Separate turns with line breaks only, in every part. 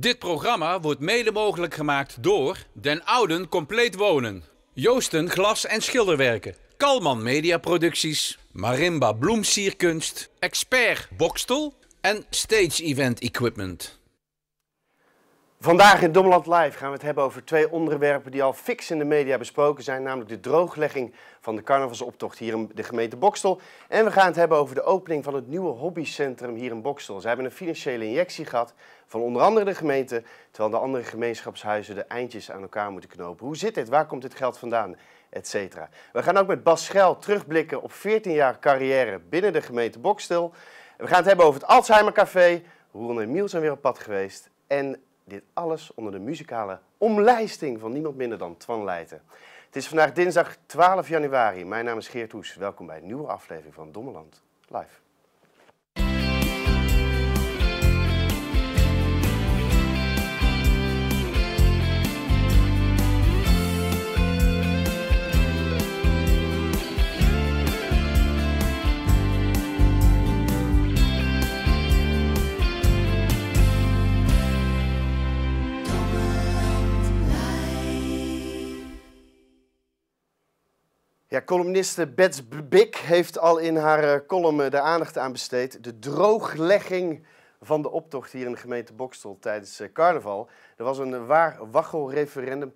Dit programma wordt mede mogelijk gemaakt door Den Ouden Compleet Wonen, Joosten Glas en Schilderwerken, Kalman Mediaproducties, Marimba Bloemsierkunst, Expert Bokstel en Stage Event Equipment.
Vandaag in Dommeland Live gaan we het hebben over twee onderwerpen die al fix in de media besproken zijn, namelijk de drooglegging van de carnavalsoptocht hier in de gemeente Bokstel. En we gaan het hebben over de opening van het nieuwe hobbycentrum hier in Bokstel. Ze hebben een financiële injectie gehad van onder andere de gemeente, terwijl de andere gemeenschapshuizen de eindjes aan elkaar moeten knopen. Hoe zit dit? Waar komt dit geld vandaan? Etcetera. We gaan ook met Bas Schel terugblikken op 14 jaar carrière binnen de gemeente Bokstel. We gaan het hebben over het Alzheimer Café. Roel en Miel zijn weer op pad geweest. En dit alles onder de muzikale omlijsting van niemand minder dan Twan Leijten. Het is vandaag dinsdag 12 januari. Mijn naam is Geert Hoes. Welkom bij een nieuwe aflevering van Dommeland Live. Ja, columniste Bets Bik heeft al in haar uh, column uh, de aandacht aan besteed. De drooglegging van de optocht hier in de gemeente Bokstel tijdens uh, carnaval. Er was een waar waggelreferendum. 80%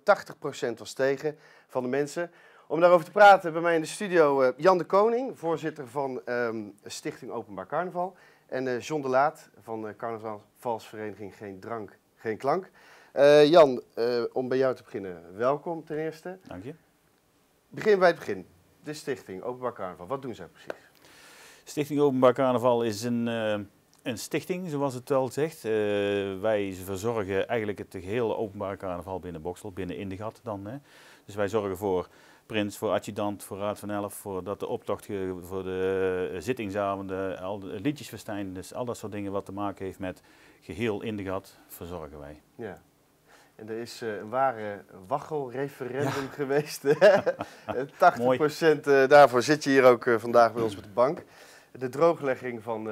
was tegen van de mensen. Om daarover te praten bij mij in de studio Jan de Koning, voorzitter van um, Stichting Openbaar Carnaval. En John de Laat van carnavalsvereniging Geen Drank, Geen Klank. Jan, om bij jou te beginnen, welkom ten eerste.
Dank je.
Begin bij het begin. De stichting Openbaar Carnaval, wat doen zij precies?
Stichting Openbaar Carnaval is een, uh, een stichting, zoals het wel zegt. Uh, wij verzorgen eigenlijk het gehele openbaar carnaval binnen Boksel, binnen Indegat dan. Hè. Dus wij zorgen voor prins, voor adjudant, voor raad van elf, voor dat de optocht, voor de zittingsavonden, al de liedjesfestijn, dus al dat soort dingen wat te maken heeft met geheel Indegat, verzorgen wij.
Ja. En er is uh, een ware waggelreferendum ja. geweest. 80% uh, daarvoor zit je hier ook uh, vandaag bij ons op de bank. De drooglegging van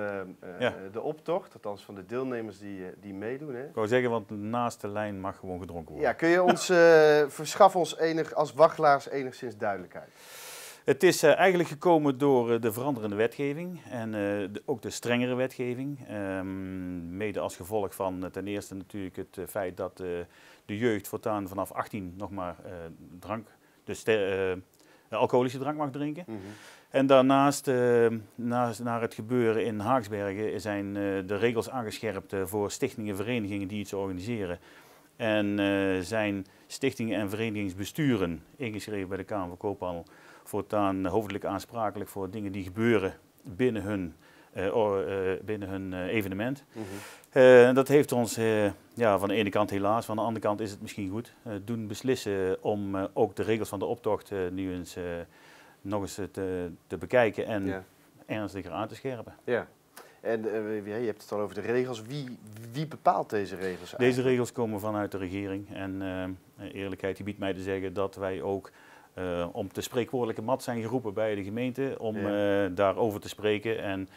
ja. de optocht, althans van de deelnemers die, die meedoen. Hè?
Ik wou zeggen, want naast de lijn mag gewoon gedronken worden.
Ja, kun je ons, verschaf ons enig, als wachtelaars enigszins duidelijkheid?
Het is uh, eigenlijk gekomen door uh, de veranderende wetgeving en uh, de, ook de strengere wetgeving. Um, mede als gevolg van ten eerste natuurlijk het feit dat de jeugd voortaan vanaf 18 nog maar drank, dus alcoholische drank mag drinken. Mm -hmm. En daarnaast, naast, naar het gebeuren in Haaksbergen, zijn de regels aangescherpt voor stichtingen en verenigingen die iets organiseren. En zijn stichtingen en verenigingsbesturen ingeschreven bij de Kamer van Koophandel voortaan hoofdelijk aansprakelijk voor dingen die gebeuren binnen hun, uh, uh, binnen hun uh, evenement. Mm -hmm. Dat heeft ons ja, van de ene kant helaas, van de andere kant is het misschien goed, doen beslissen om ook de regels van de optocht nu eens nog eens te, te bekijken en ja. ernstiger aan te scherpen.
Ja. En je hebt het al over de regels. Wie, wie bepaalt deze regels eigenlijk?
Deze regels komen vanuit de regering. En eerlijkheid die biedt mij te zeggen dat wij ook uh, om te spreekwoordelijke mat zijn geroepen bij de gemeente om ja. uh, daarover te spreken. En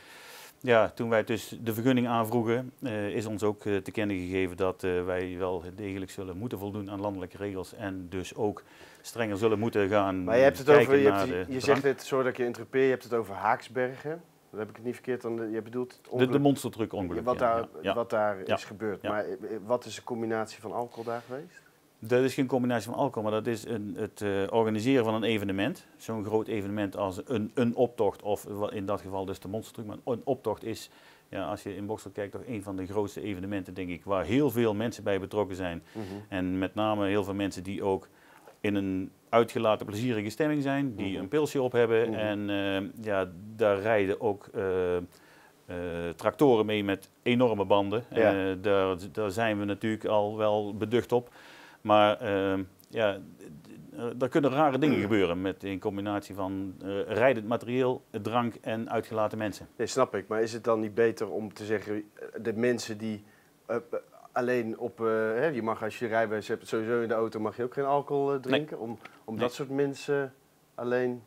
ja, toen wij dus de vergunning aanvroegen, uh, is ons ook te kennen gegeven dat wij wel degelijk zullen moeten voldoen aan landelijke regels en dus ook strenger zullen moeten gaan.
Maar je hebt het over, je, hebt, je zegt het, sorry dat ik je interrupeer, je hebt het over Haaksbergen. Dan heb ik het niet verkeerd, dan, je bedoelt het
ongeluk, de, de monsterdruk ongeluk.
Wat daar, ja, wat daar is gebeurd. Maar wat is de combinatie van alcohol daar geweest?
Dat is geen combinatie van alcohol, maar dat is een, het uh, organiseren van een evenement. Zo'n groot evenement als een, een optocht, of in dat geval dus de monstertruc. Maar een optocht is, ja, als je in Boksel kijkt, toch een van de grootste evenementen, denk ik, waar heel veel mensen bij betrokken zijn. Mm -hmm. En met name heel veel mensen die ook in een uitgelaten, plezierige stemming zijn, die mm -hmm. een pilsje op hebben. Mm -hmm. En uh, ja, daar rijden ook uh, tractoren mee met enorme banden. Ja. daar, daar zijn we natuurlijk al wel beducht op. Maar uh, ja, er kunnen rare dingen gebeuren met in combinatie van uh, rijdend materieel, drank en uitgelaten mensen.
Nee, snap ik. Maar is het dan niet beter om te zeggen, de mensen die uh, alleen op, hè, je mag als je rijbewijs hebt, sowieso in de auto mag je ook geen alcohol drinken, nee. om, om nee. dat soort mensen alleen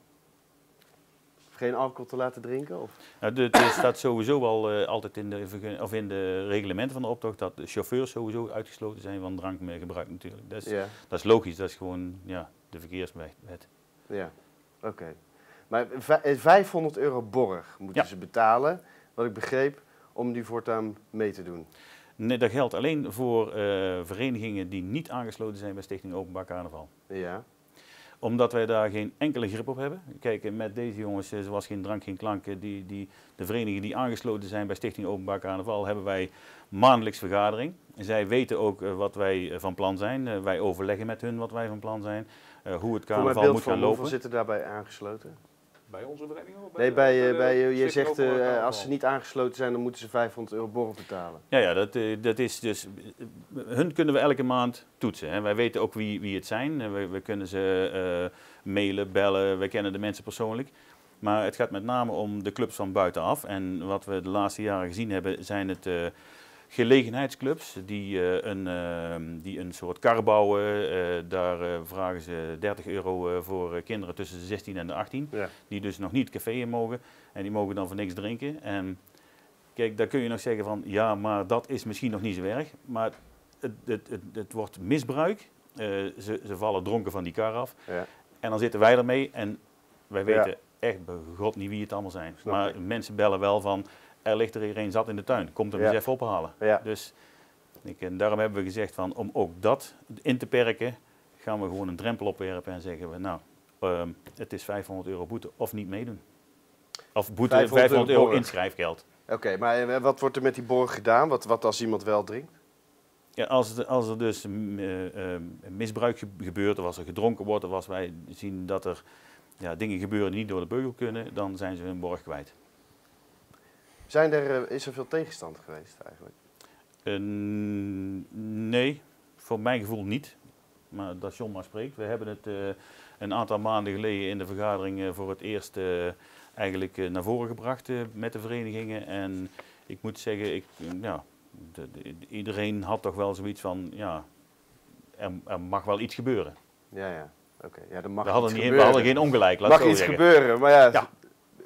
geen alcohol te laten drinken? Of?
Nou, er staat sowieso al eh, altijd in de, of in de reglementen van de optocht dat de chauffeurs sowieso uitgesloten zijn van drankgebruik natuurlijk. Dat is,
Ja,
dat is logisch, dat is gewoon ja, de verkeerswet.
ja. oké. Maar vij- eh, 500 euro borg moeten
Ja.
ze betalen, wat ik begreep, om die voortaan mee te doen.
Nee, dat geldt alleen voor eh, verenigingen die niet aangesloten zijn bij Stichting Openbaar Carnaval.
Ja,
Omdat wij daar geen enkele grip op hebben. Kijk, eh, met deze jongens, eh, zoals geen drank, geen klank, eh, die, die, de verenigingen die aangesloten zijn bij Stichting Openbaar Carnaval, hebben wij maandelijks vergadering. Zij weten ook eh, wat wij eh, van plan zijn. Eh, wij overleggen met hun wat wij van plan zijn. eh, hoe het carnaval moet gaan
beeldvorming, hoeveel
lopen.
zitten daarbij aangesloten?
Bij onze vereniging? of
Nee, bij,
de-
bij,
de
je zegt eh, als ze niet aangesloten zijn, dan moeten ze 500 euro borg betalen.
Ja, ja dat, eh, dat is dus. eh, hun kunnen we elke maand toetsen. Hè. Wij weten ook wie, wie het zijn. We, we kunnen ze eh, mailen, bellen. Wij kennen de mensen persoonlijk. Maar het gaat met name om de clubs van buitenaf. En wat we de laatste jaren gezien hebben, zijn het eh, gelegenheidsclubs die, eh, een, eh, die een soort kar bouwen. Eh, daar eh, vragen ze 30 euro voor kinderen tussen de 16 en de 18
Ja.
die dus nog niet café in mogen. En die mogen dan voor niks drinken. En kijk, daar kun je nog zeggen van, ja, maar dat is misschien nog niet zo erg. Maar het, het, het, het wordt misbruik. Ze, ze vallen dronken van die kar af.
Ja.
En dan zitten wij ermee en wij
Ja.
weten echt bij god niet wie het allemaal zijn.
Snap
maar mensen bellen wel van, er ligt er hier een zat in de tuin. Komt hem
Ja.
eens even ophalen.
Ja.
Dus ik, en daarom hebben we gezegd van, om ook dat in te perken, gaan we gewoon een drempel opwerpen en zeggen we, nou, ehm, het is 500 euro boete of niet meedoen. Of boete
500
500,
euro
inschrijfgeld.
Oké, maar eh, wat wordt er met die borg gedaan? Wat, wat als iemand wel drinkt?
Ja, als, er- als er dus mm, eh, eh, misbruik ge- gebeurt, of als er gedronken wordt, of als wij zien dat er ja, dingen gebeuren die niet door de beugel kunnen, dan zijn ze hun borg kwijt.
Zijn er, eh, is er veel tegenstand geweest eigenlijk?
Eh, nee, voor mijn gevoel niet. Maar dat John maar spreekt. We hebben het eh, een aantal maanden geleden in de vergadering voor het eerst eigenlijk naar voren gebracht met de verenigingen. En ik moet zeggen, ik, ja, de- de- iedereen had toch wel zoiets van, ja, er, er mag wel iets gebeuren.
Ja, ja. Oké, ja, er mag
We hadden, niet, we hadden geen ongelijk, laat
mag iets
zeggen.
gebeuren, maar ja,
Ja.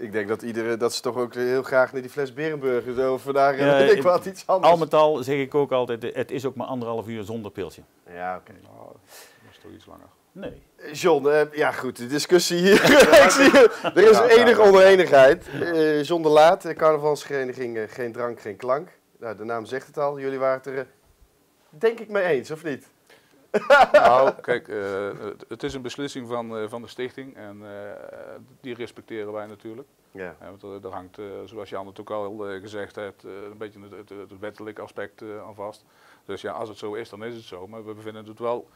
Ik denk dat iedereen, dat ze toch ook heel graag naar die fles Berenburger zo vandaag
Ja,
ik
ik-
wat iets anders.
Al met al zeg ik ook altijd, het is ook maar anderhalf uur zonder pilsje.
Ja, oké.
Nou, dat is toch iets langer.
Nee.
John, eh, ja goed, de discussie hier. ik zie, er is
Ja,
enige
ja.
oneenigheid. Eh John de Laat, carnavalsvereniging eh, Geen Drank, Geen Klank. Nou, de naam zegt het al. Jullie waren het er denk ik mee eens, of niet?
nou, kijk, eh, het- is een beslissing van, eh, van de stichting en eh, die respecteren wij natuurlijk.
Ja.
Want er, er hangt, zoals Jan het ook al gezegd heeft, eh, een beetje het, het, het wettelijke aspect aan vast. Dus ja, als het zo is, dan is het zo. Maar we vinden het wel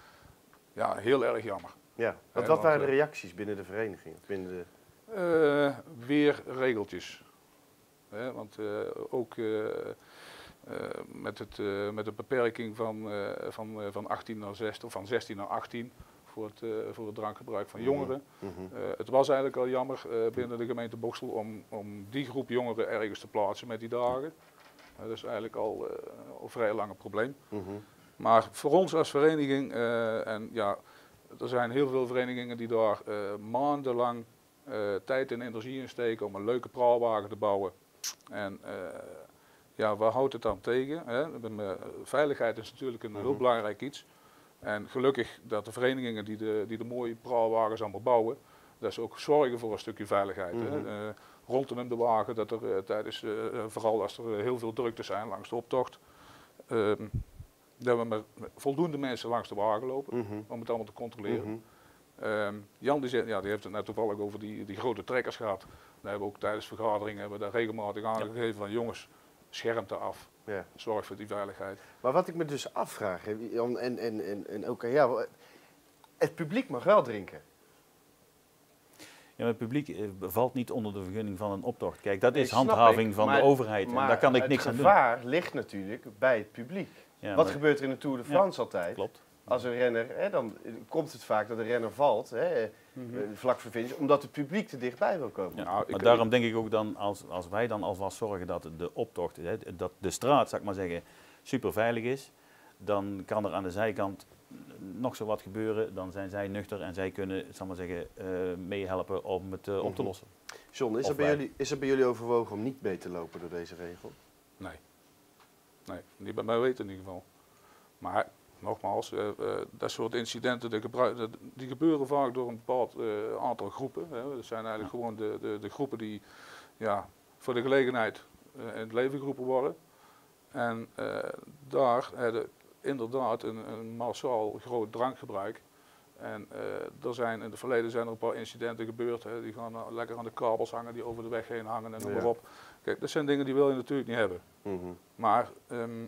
ja, heel erg jammer.
ja. Wat,
Ja,
wat waren
want,
de reacties binnen de vereniging? Of Binnen de...
Weer regeltjes. Want ook met, het, eh, met de beperking van, eh, van, eh, van 18 naar 16, of van 16 naar 18 voor het, eh, voor het drankgebruik van
Mhm.
jongeren.
Mhm.
Eh, het was eigenlijk al jammer eh, binnen de gemeente Boksel om, om die groep jongeren ergens te plaatsen met die dagen. Eh, dat is eigenlijk al eh, al een vrij lange probleem.
Mhm.
Maar voor ons als vereniging, eh, en ja, er zijn heel veel verenigingen die daar eh, maandenlang eh, tijd en energie in steken om een leuke praalwagen te bouwen. En eh, ja, waar houdt het dan tegen? Hè? Eh, Veiligheid is natuurlijk een heel
Mhm.
belangrijk iets. En gelukkig dat de verenigingen die de, die de mooie praalwagens allemaal bouwen, dat ze ook zorgen voor een stukje veiligheid. hè.
Mhm.
Eh, rondom de wagen, dat er eh, tijdens, vooral als er heel veel drukte zijn langs de optocht, ehm, dat we met voldoende mensen langs de wagen lopen
Mhm.
om het allemaal te controleren. Ehm, Jan die, zei, ja, die heeft het net toevallig over die, die grote trekkers gehad. Daar hebben we ook tijdens vergaderingen hebben we daar regelmatig aangegeven van jongens, schermte af.
Ja.
Zorg voor die veiligheid.
Maar wat ik me dus afvraag, Jan, en, en, en, en ook aan jou, het publiek mag wel drinken.
Ja, maar het publiek eh, valt niet onder de vergunning van een optocht. Kijk, dat is
ik,
handhaving van
maar-
de overheid. En
Maar
daar kan ik niks
het
aan doen.
gevaar ligt natuurlijk bij het publiek.
Ja,
Wat
maar-
gebeurt er in de Tour de
Ja,
France altijd?
Klopt.
Als een renner, hè, dan komt het vaak dat een renner valt, hè, eh, vlak voor finish, omdat het publiek te dichtbij wil komen.
Ja,
Nou, ik-
maar daarom denk ik ook dan, als, als wij dan alvast zorgen dat de optocht, hè, dat de straat, zou ik maar zeggen, super veilig is, dan kan er aan de zijkant nog zo wat gebeuren. Dan zijn zij nuchter en zij kunnen, zal ik maar zeggen, eh, meehelpen om het eh, op te
Mhm.
lossen.
John, is er, bij jullie, is er bij jullie overwogen om niet mee te lopen door deze regel?
Nee. Nee, niet bij mij weten in ieder geval. Maar nogmaals, eh, eh, dat soort incidenten die, die gebeuren vaak door een bepaald eh, aantal groepen. Hè. Dat zijn eigenlijk gewoon de, de, de groepen die ja, voor de gelegenheid in het leven geroepen worden. En daar hebben inderdaad een, een massaal groot drankgebruik. En er zijn in het verleden zijn er een paar incidenten gebeurd. Hè. Die gaan lekker aan de kabels hangen, die over de weg heen hangen en noem
Ja.
maar op. Kijk, dat zijn dingen die wil je natuurlijk niet hebben.
Mhm.
Maar ehm,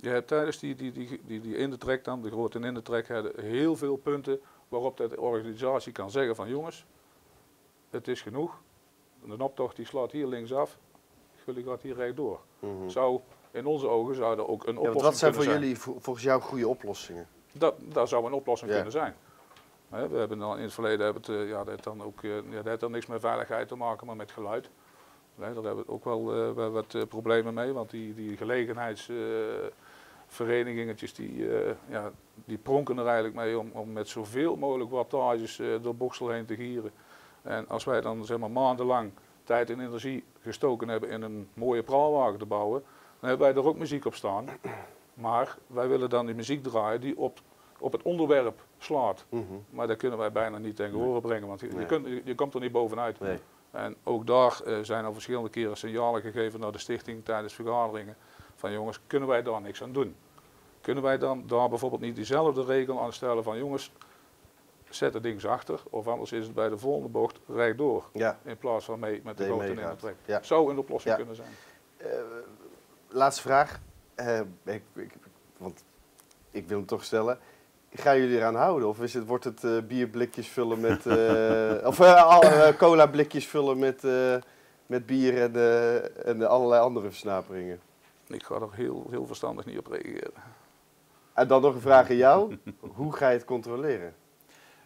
je hebt tijdens die, die, die, die, die in de trek dan, de grote in de trek, heel veel punten waarop de organisatie kan zeggen van jongens, het is genoeg. Een optocht die slaat hier linksaf, jullie gaat hier rechtdoor.
Mhm.
Zou, in onze ogen zou er ook een
Ja,
oplossing
want wat zijn voor
zijn.
jullie vo- volgens jou goede oplossingen?
Dat, dat zou een oplossing
Ja.
kunnen zijn. We hebben dan in het verleden hebben het, eh, ja, dat heeft dan ook, eh, ja, dat heeft dan niks met veiligheid te maken, maar met geluid. Nee, daar hebben we ook wel eh, wat problemen mee, want die, die gelegenheidsverenigingetje die, eh, ja, die pronken er eigenlijk mee om, om met zoveel mogelijk wattages eh, door Boksel heen te gieren. En als wij dan zeg maar, maandenlang tijd en energie gestoken hebben in een mooie praalwagen te bouwen, dan hebben wij er ook muziek op staan. Maar wij willen dan die muziek draaien die op, op het onderwerp slaat.
Mhm.
Maar dat kunnen wij bijna niet tegen horen brengen, want je, je kunt, je, je komt er niet bovenuit.
Nee.
En ook daar eh, zijn al verschillende keren signalen gegeven naar de stichting tijdens vergaderingen. Van jongens, kunnen wij daar niks aan doen? Kunnen wij dan daar bijvoorbeeld niet diezelfde regel aan stellen van jongens, zet het ding achter. Of anders is het bij de volgende bocht rechtdoor.
Ja,
In plaats van mee met de grote in de trek.
Ja.
Zou een oplossing
Ja.
kunnen zijn.
Eh, laatste vraag. Eh, ik, ik, want ik wil hem toch stellen. Gaan jullie eraan houden? Of is het, wordt het eh, bierblikjes vullen met... of cola blikjes vullen met, met bier en, en allerlei andere versnaperingen?
Ik ga er heel, heel verstandig niet op reageren.
En dan nog een vraag aan jou. Hoe ga je het controleren?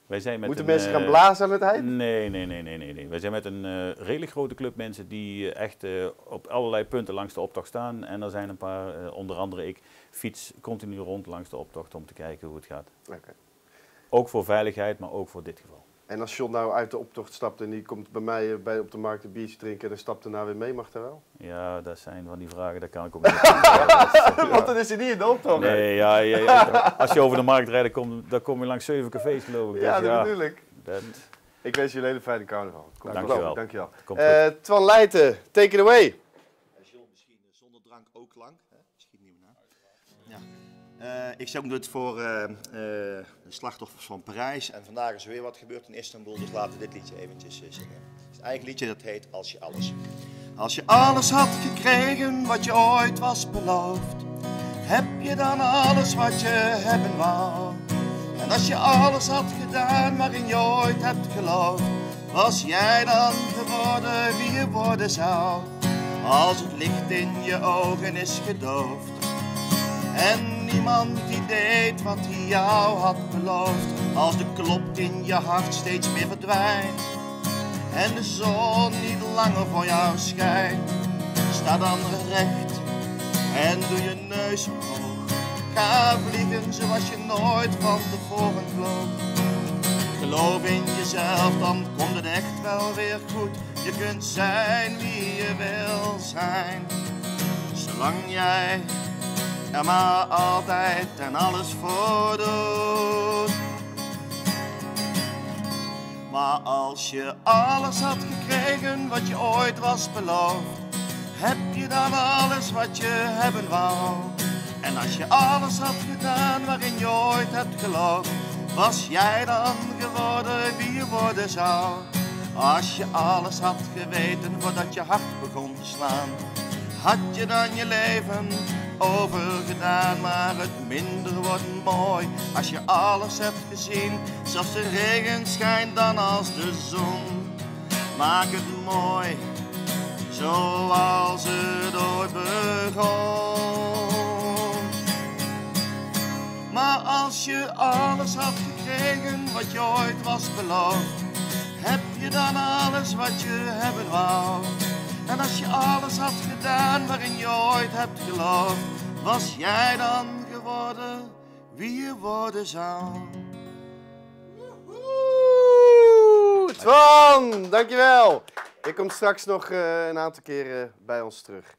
Wij zijn met
Moeten
een,
mensen gaan
eh,
blazen aan het eind?
Nee, nee, nee, nee, nee, nee. Wij zijn met een eh, redelijk grote club mensen die eh, echt eh, op allerlei punten langs de optocht staan. En er zijn een paar, onder andere ik, fiets continu rond langs de optocht om te kijken hoe het gaat.
Oké.
Ook voor veiligheid, maar ook voor dit geval.
En als John nou uit de optocht stapt en die komt bij mij eh, bij, op de markt een biertje drinken en dan stapt daarna weer mee, mag dat wel?
Ja, dat zijn van die vragen, daar kan ik ook niet op antwoorden.
Want dan is hij niet in de optocht.
Nee, ja, ja, ja, als je over de markt rijdt, dan kom, dan kom je langs zeven cafés geloof ik.
Ja,
Dus
dat ik.
dat
Ik wens jullie een hele fijne carnaval. Komt
Dankjewel.
Dankjewel.
goed.
Eh Twan Leijten, take it away.
Eh, ik zong dit voor eh, eh, de slachtoffers van Parijs. En vandaag is er weer wat gebeurd in Istanbul. Dus laten we dit liedje eventjes zingen. Het is eigen liedje dat heet Als je alles. Als je alles had gekregen wat je ooit was beloofd. Heb je dan alles wat je hebben wou? En als je alles had gedaan waarin je ooit hebt geloofd. Was jij dan geworden wie je worden zou? Als het licht in je ogen is gedoofd. En niemand die deed wat hij jou had beloofd. Als de klop in je hart steeds meer verdwijnt. En de zon niet langer voor jou schijnt. Sta dan recht en doe je neus omhoog. Ga vliegen zoals je nooit van tevoren vloog. Geloof in jezelf, dan komt het echt wel weer goed. Je kunt zijn wie je wil zijn. Zolang jij er maar altijd en alles voor doet. Maar als je alles had gekregen wat je ooit was beloofd, heb je dan alles wat je hebben wou. En als je alles had gedaan waarin je ooit hebt geloofd, was jij dan geworden wie je worden zou. Als je alles had geweten voordat je hart begon te slaan, had je dan je leven overgedaan. Maar het minder wordt mooi als je alles hebt gezien. Zelfs de regen schijnt dan als de zon. Maak het mooi, zoals het ooit begon. Maar als je alles had gekregen wat je ooit was beloofd, heb je dan alles wat je hebben wou. En als je alles had gedaan waarin je ooit hebt geloofd, was jij dan geworden wie je worden zou.
Twan, dankjewel. Je komt straks nog eh, een aantal keren bij ons terug.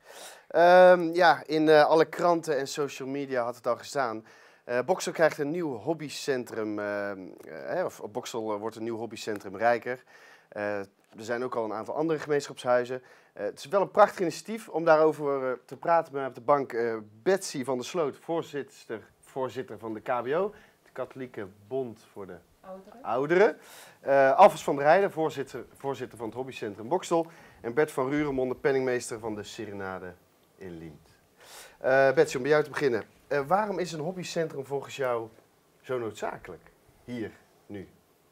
Ehm, ja, in eh, alle kranten en social media had het al gestaan. Eh Boksel krijgt een nieuw hobbycentrum. ehm, eh, of Boksel wordt een nieuw hobbycentrum rijker. Er zijn ook al een aantal andere gemeenschapshuizen. Eh, het is wel een prachtig initiatief om daarover eh, te praten met de bank eh, Betsy van der Sloot, voorzitter, voorzitter van de KBO, de Katholieke Bond voor de Ouderen. Eh Alfons van der Heijden, voorzitter, voorzitter van het hobbycentrum Boksel. En Bert van Ruremonde, penningmeester van de Serenade in Liemt. Eh Betsy, om bij jou te beginnen. Waarom is een hobbycentrum volgens jou zo noodzakelijk? Hier, nu,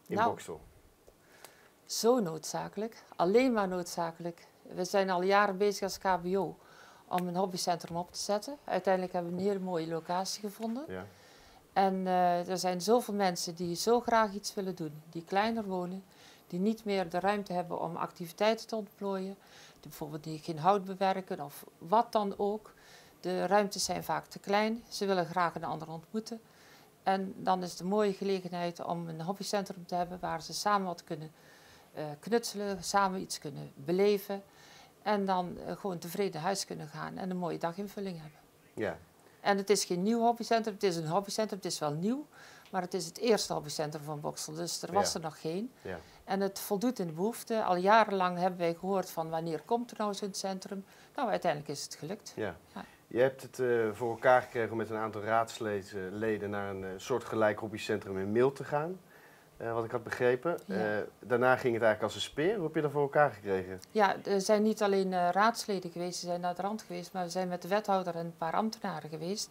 in
Nou,
Boksel.
Zo noodzakelijk, alleen maar noodzakelijk. We zijn al jaren bezig als KBO om een hobbycentrum op te zetten. Uiteindelijk hebben we een hele mooie locatie gevonden.
Ja.
En eh, er zijn zoveel mensen die zo graag iets willen doen, die kleiner wonen, die niet meer de ruimte hebben om activiteiten te ontplooien, die bijvoorbeeld die geen hout bewerken of wat dan ook. De ruimtes zijn vaak te klein, ze willen graag een ander ontmoeten. En dan is het een mooie gelegenheid om een hobbycentrum te hebben waar ze samen wat kunnen eh, knutselen, samen iets kunnen beleven. En dan eh, gewoon tevreden huis kunnen gaan en een mooie daginvulling hebben.
ja.
En het is geen nieuw hobbycentrum, het is een hobbycentrum, het is wel nieuw, maar het is het eerste hobbycentrum van Boksel, dus er was
Ja.
er nog geen.
Ja.
En het voldoet in de behoefte. Al jarenlang hebben wij gehoord van wanneer komt er nou zo'n centrum. Nou, uiteindelijk is het gelukt.
Ja.
Ja.
Je hebt het eh, voor elkaar gekregen om met een aantal raadsleden leden naar een uh, soortgelijk hobbycentrum in Mil te gaan. Eh, wat ik had begrepen.
Ja.
Eh, daarna ging het eigenlijk als een speer. Hoe heb je dat voor elkaar gekregen?
Ja, er zijn niet alleen eh, raadsleden geweest, ze zijn naar de rand geweest, maar we zijn met de wethouder en een paar ambtenaren geweest.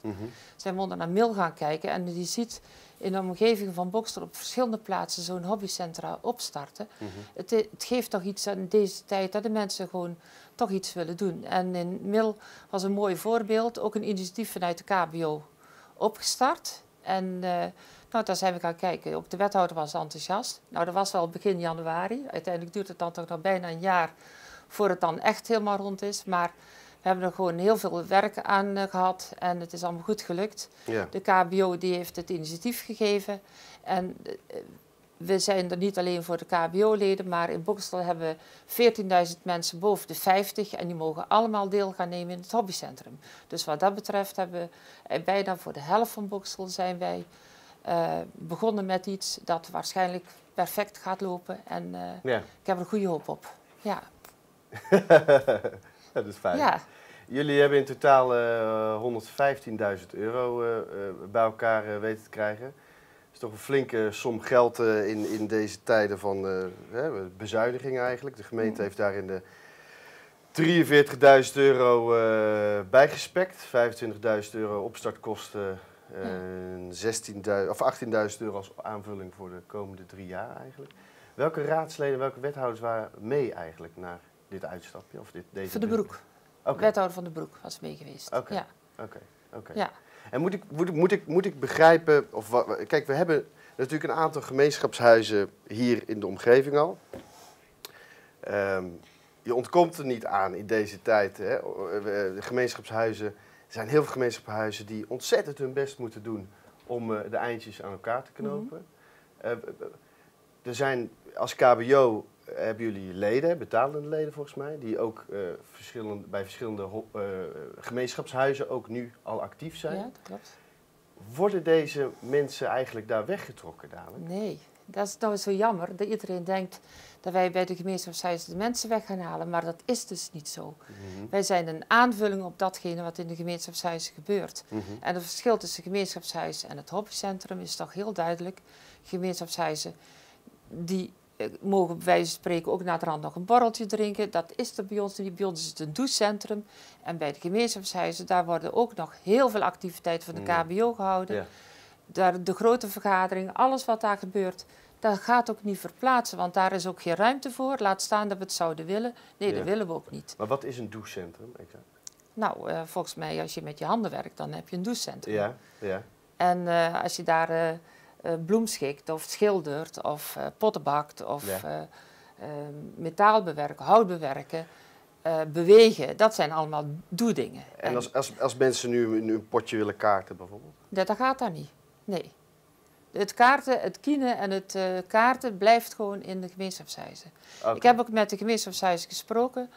Zijn we onder naar Mil gaan kijken en je ziet in de omgeving van Bokstel op verschillende plaatsen zo'n hobbycentra opstarten. het, eh, het geeft toch iets aan deze tijd dat de mensen gewoon toch iets willen doen. En in Mil was een mooi voorbeeld, ook een initiatief vanuit de KBO opgestart. En nou, daar zijn we gaan kijken. Ook de wethouder was enthousiast. Nou, dat was wel begin januari. Uiteindelijk duurt het dan toch nog bijna een jaar voor het dan echt helemaal rond is. Maar we hebben er gewoon heel veel werk aan eh, gehad en het is allemaal goed gelukt.
Ja.
De KBO die heeft het initiatief gegeven. En eh, we zijn er niet alleen voor de KBO-leden, maar in Bokstel hebben we 14.000 mensen boven de 50 en die mogen allemaal deel gaan nemen in het hobbycentrum. Dus wat dat betreft hebben we eh, bijna voor de helft van Bokstel zijn wij eh, begonnen met iets dat waarschijnlijk perfect gaat lopen. En eh,
Ja.
ik heb er goede hoop op. Ja,
dat is fijn.
ja.
Jullie hebben in totaal eh 115.000 euro bij elkaar weten te krijgen. Dat is toch een flinke som geld in, in deze tijden van eh, hè, bezuiniging eigenlijk. De gemeente heeft daarin de 43.000 euro bijgespekt. 25.000 euro opstartkosten. Eh, 16.000 of 18.000 euro als aanvulling voor de komende drie jaar eigenlijk. Welke raadsleden, welke wethouders waren mee eigenlijk naar dit uitstapje? Of dit, deze
Van de Broek. Wethouder van de Broek was mee geweest.
Oké.
Ja.
Oké, oké.
Ja.
En moet ik, moet, ik, moet, ik, moet ik begrijpen, of wat, kijk, we hebben natuurlijk een aantal gemeenschapshuizen hier in de omgeving al. Ehm, je ontkomt er niet aan in deze tijd. Hè. De gemeenschapshuizen, zijn heel veel gemeenschapshuizen die ontzettend hun best moeten doen om eh, de eindjes aan elkaar te knopen. Eh, er zijn als KBO hebben jullie leden, betalende leden volgens mij, die ook eh, verschillende, bij verschillende eh, gemeenschapshuizen ook nu al actief zijn.
ja, dat klopt.
Worden deze mensen eigenlijk daar weggetrokken dadelijk?
Nee, dat is nou zo jammer dat iedereen denkt dat wij bij de gemeenschapshuizen de mensen weg gaan halen, maar dat is dus niet zo. Wij zijn een aanvulling op datgene wat in de gemeenschapshuizen gebeurt. En het verschil tussen gemeenschapshuizen en het hobbycentrum is toch heel duidelijk. Gemeenschapshuizen die eh, mogen bij wijze van spreken ook naar de rand nog een borreltje drinken. Dat is er bij ons niet. Bij ons is het een douchecentrum. En bij de gemeenschapshuizen, daar worden ook nog heel veel activiteiten van de KBO gehouden.
Ja.
Daar, de grote vergadering, alles wat daar gebeurt, dat gaat ook niet verplaatsen. Want daar is ook geen ruimte voor. Laat staan dat we het zouden willen. Nee,
Ja.
dat willen we ook niet.
Maar wat is een douchecentrum exact?
Nou, eh, volgens mij, als je met je handen werkt, dan heb je een douchecentrum.
Ja, ja.
En eh, als je daar eh, bloem schikt of schildert of potten bakt of
Ja.
eh, eh, metaal bewerken, hout bewerken, bewegen, dat zijn allemaal doedingen.
En als, als, als mensen nu een, een potje willen kaarten bijvoorbeeld?
dat, dat gaat daar niet. Nee. Het kaarten, het kienen en het eh, kaarten blijft gewoon in de gemeenschapshuizen. Ik heb ook met de gemeenschapshuizen gesproken.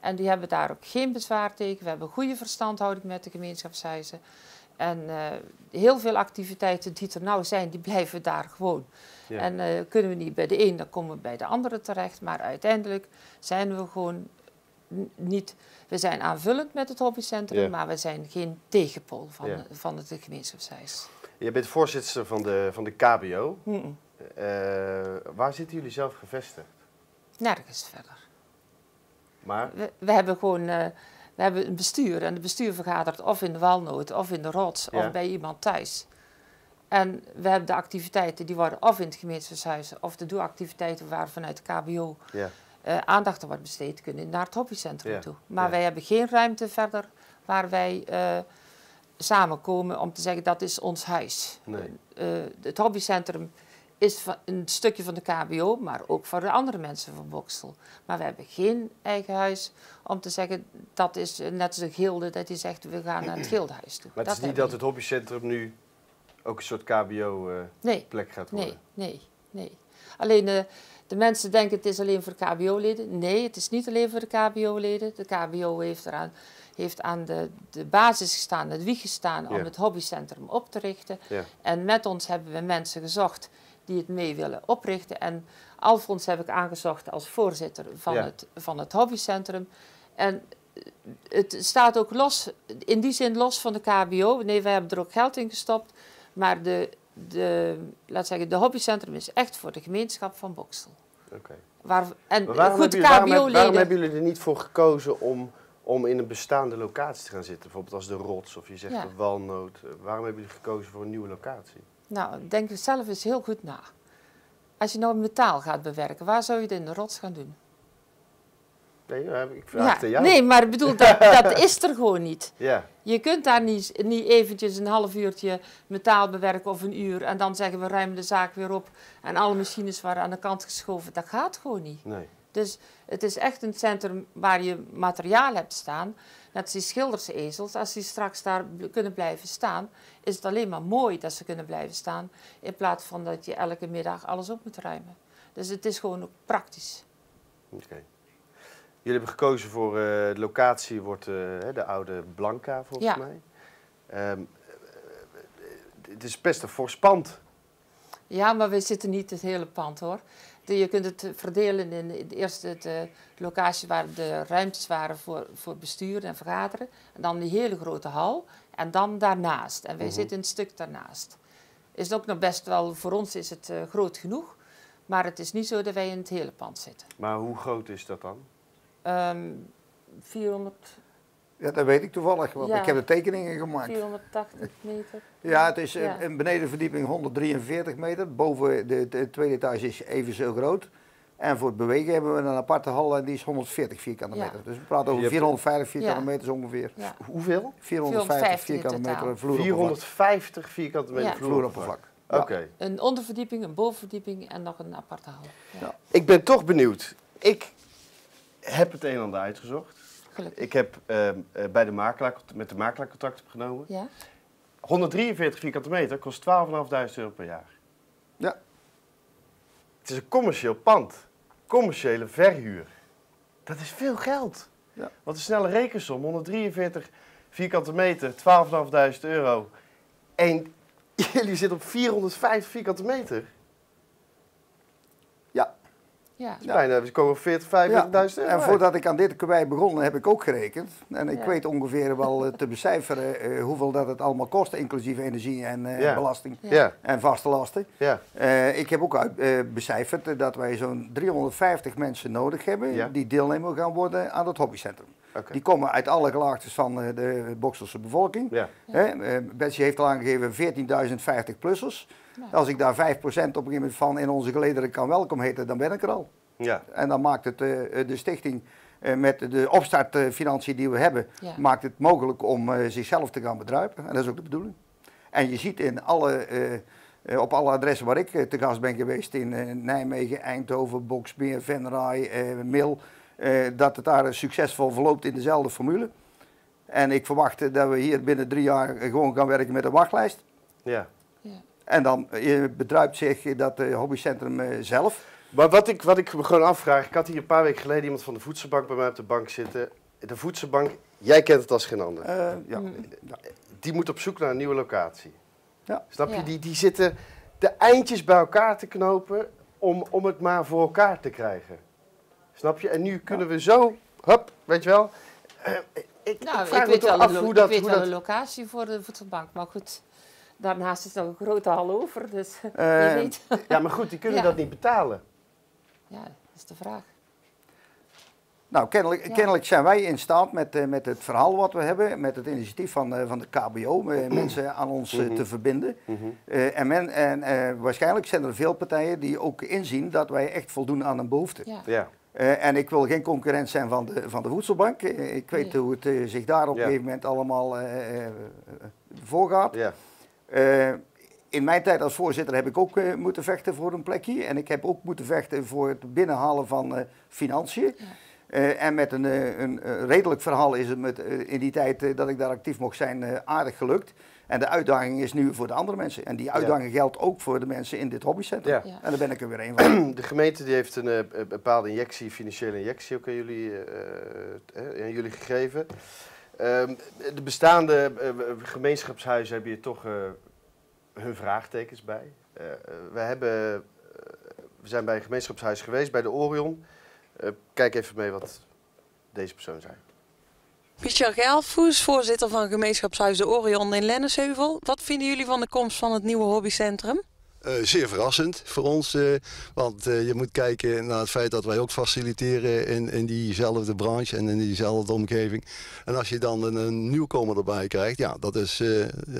En die hebben daar ook geen bezwaar tegen. We hebben goede verstandhouding met de gemeenschapshuizen. En eh, heel veel activiteiten die er nou zijn, die blijven daar gewoon.
Ja.
En eh, kunnen we niet bij de een, dan komen we bij de andere terecht. Maar uiteindelijk zijn we gewoon niet... We zijn aanvullend met het hobbycentrum,
Ja.
maar we zijn geen tegenpool van,
Ja.
van het gemeenschapshuis.
Je bent voorzitter van de, van de KBO. Eh, waar zitten jullie zelf gevestigd?
Nergens verder.
Maar,
We, we hebben gewoon eh, we hebben een bestuur en het bestuur vergadert of in de Walnoot of in de Rots
Ja.
of bij iemand thuis. En we hebben de activiteiten die worden of in het gemeenschapshuis of de doelactiviteiten waar vanuit de KBO
ja.
eh, aandacht aan wordt besteed, kunnen naar het hobbycentrum
Ja.
toe. Maar wij hebben geen ruimte verder waar wij samenkomen om te zeggen dat is ons huis.
Nee.
Eh, het hobbycentrum is van, een stukje van de KBO, maar ook voor de andere mensen van Boksel. Maar we hebben geen eigen huis om te zeggen dat is eh, net als een gilde dat je zegt we gaan naar het gildehuis toe.
Maar het is niet dat het hobbycentrum nu ook een soort KBO-plek
Nee,
gaat worden?
Nee, nee, nee. Alleen eh, de mensen denken het is alleen voor KBO-leden. Nee, het is niet alleen voor de KBO-leden. De KBO heeft, eraan, heeft aan de, de basis gestaan, het wieg gestaan om
Ja.
het hobbycentrum op te richten.
Ja.
En met ons hebben we mensen gezocht die het mee willen oprichten. En Alfons heb ik aangezocht als voorzitter van,
Ja.
het, van het hobbycentrum. En het staat ook los, in die zin los van de KBO. Nee, wij hebben er ook geld in gestopt. Maar de, de, laat zeggen, de hobbycentrum is echt voor de gemeenschap van Boksel.
Oké.
Waar, en
Maar waarom,
goed,
hebben jullie, waarom, hebben jullie er niet voor gekozen om, om in een bestaande locatie te gaan zitten? Bijvoorbeeld als de Rots of je zegt
Ja.
de Walnoot. Eh, Waarom hebben jullie gekozen voor een nieuwe locatie?
Nou, denk er zelf eens heel goed na. Als je nou metaal gaat bewerken, waar zou je het in de rots gaan doen?
Nee, nou, ik vraag aan jou.
nee, maar ik bedoel, dat, dat is er gewoon niet.
Ja,
Je kunt daar niet, niet eventjes een half uurtje metaal bewerken of een uur en dan zeggen we ruimen de zaak weer op en alle machines worden aan de kant geschoven. Dat gaat gewoon niet.
nee.
Dus het is echt een centrum waar je materiaal hebt staan. Net als die schildersezels, als die straks daar kunnen blijven staan, is het alleen maar mooi dat ze kunnen blijven staan. In plaats van dat je elke middag alles op moet ruimen. Dus het is gewoon ook praktisch.
Oké. Jullie hebben gekozen voor eh, de locatie, wordt eh, de oude Blanca volgens
Ja.
mij. Eh, het is best een fors pand.
Ja, maar we zitten niet het hele pand hoor. Je kunt het verdelen in de eerste de locatie waar de ruimtes waren voor, voor bestuur en vergaderen. En dan die hele grote hal. En dan daarnaast. En wij
Mhm.
zitten een stuk daarnaast. Is het ook nog best wel, voor ons is het eh, groot genoeg. Maar het is niet zo dat wij in het hele pand zitten.
Maar hoe groot is dat dan?
Ehm 400,
Ja, dat weet ik toevallig, want
Ja.
ik heb de tekeningen gemaakt.
480 meter.
Ja, het is
Ja.
een, een benedenverdieping 143 meter. Boven de, de tweede etage is even zo groot. En voor het bewegen hebben we een aparte hal en die is 140 vierkante
Ja.
meter. Dus we praten over
hebt-
450 vierkante
Ja.
meters ongeveer.
Ja.
Hoeveel?
450
450 in
vierkante meter vloeroppervlak.
450 vierkante meter
Ja.
vloeroppervlak. Oké.
Een onderverdieping, een bovenverdieping en nog een aparte hal. Ja,
Ik ben toch benieuwd. Ik heb het een en ander uitgezocht.
Gelukkig.
Ik heb ehm, eh, bij de makelaar, met de makelaar contact opgenomen.
Ja?
143 vierkante meter kost 12.500 euro per jaar.
Ja.
Het is een commercieel pand. Commerciële verhuur. Dat is veel geld.
Ja.
Wat een snelle rekensom. 143 vierkante meter, 12.500 euro. En jullie zitten op 450 vierkante meter.
Ja.
Ja.
Dat is bijna, we komen op 40, 45.000 euro.
En
uit.
voordat ik aan dit kwijt begon, heb ik ook gerekend. En ik
Ja.
weet ongeveer wel eh, te becijferen eh, hoeveel dat het allemaal kost, inclusief energie en eh,
Ja.
belasting
Ja,
en vaste lasten.
ja.
Eh, ik heb ook uit, eh, becijferd dat wij zo'n 350 mensen nodig hebben
Ja.
die deelnemer gaan worden aan het hobbycentrum. Die komen uit alle gelaagtes van eh, de Bokselse bevolking.
Ja.
Hè, eh, Betsy heeft al aangegeven 14.050 plussers.
Nou.
Als ik daar 5% op een gegeven moment van in onze gelederen kan welkom heten, dan ben ik er al.
Ja.
En dan maakt het eh, de stichting eh, met de opstartfinanciën die we hebben,
Ja.
maakt het mogelijk om eh, zichzelf te gaan bedruipen. En dat is ook de bedoeling. En je ziet in alle, eh, eh, op alle adressen waar ik te gast ben geweest, in Nijmegen, Eindhoven, Boksmeer, Venray, eh Mil, eh, dat het daar succesvol verloopt in dezelfde formule. En ik verwacht dat we hier binnen drie jaar gewoon gaan werken met een wachtlijst.
Ja.
Ja.
En dan eh, bedruipt zich dat eh, hobbycentrum eh, zelf.
Maar wat ik, wat ik me gewoon afvraag, ik had hier een paar weken geleden iemand van de voedselbank bij mij op de bank zitten. De voedselbank, jij kent het als geen ander.
Eh, ja.
Mm.
Ja.
Die moet op zoek naar een nieuwe locatie.
Ja.
Snap je?
Ja.
Die, die zitten de eindjes bij elkaar te knopen om, om het maar voor elkaar te krijgen. Snap je? En nu kunnen we zo, hop, weet je wel. Eh, ik,
Nou,
ik vraag
ik
me
weet
toch
wel,
af hoe dat...
ik weet
hoe
wel
dat
een locatie voor de voedselbank, maar goed. Daarnaast is nog een grote hal over, dus
Eh,
wie weet.
ja, maar goed, die kunnen
Ja.
dat niet betalen.
Ja, dat is de vraag.
Nou, kennelijk,
Ja.
kennelijk zijn wij in staat met, eh, met het verhaal wat we hebben, met het initiatief van, eh, van de KBO, mensen aan ons eh, te verbinden. Eh, en men, en eh, waarschijnlijk zijn er veel partijen die ook inzien dat wij echt voldoen aan een behoefte.
Ja.
Ja.
Eh, en ik wil geen concurrent zijn van de, van de voedselbank. Eh, ik weet
Nee.
hoe het eh, zich daar op
Ja.
een gegeven moment allemaal eh, eh, voorgaat.
Ja.
Eh, in mijn tijd als voorzitter heb ik ook moeten vechten voor een plekje. En ik heb ook moeten vechten voor het binnenhalen van eh, financiën.
Ja.
Eh, en met een, een, redelijk verhaal is het met, in die tijd dat ik daar actief mocht zijn aardig gelukt. En de uitdaging is nu voor de andere mensen. En die uitdaging geldt ook voor de mensen in dit hobbycentrum.
Ja.
Ja.
En daar ben ik er weer een van.
De gemeente die heeft een eh, een bepaalde injectie, financiële injectie ook aan jullie, eh, eh, aan jullie gegeven. Ehm, de bestaande gemeenschapshuizen hebben hier toch eh, hun vraagtekens bij. Eh, eh, we, hebben, we zijn bij een gemeenschapshuis geweest, bij de Orion. Eh, kijk even mee wat deze persoon zei.
Michel Gelfvoes, voorzitter van gemeenschapshuis De Orion in Lennesheuvel. Wat vinden jullie van de komst van het nieuwe hobbycentrum?
Eh, zeer verrassend voor ons, eh, want eh, je moet kijken naar het feit dat wij ook faciliteren in, in diezelfde branche en in diezelfde omgeving. En als je dan een, een nieuwkomer erbij krijgt, ja, dat is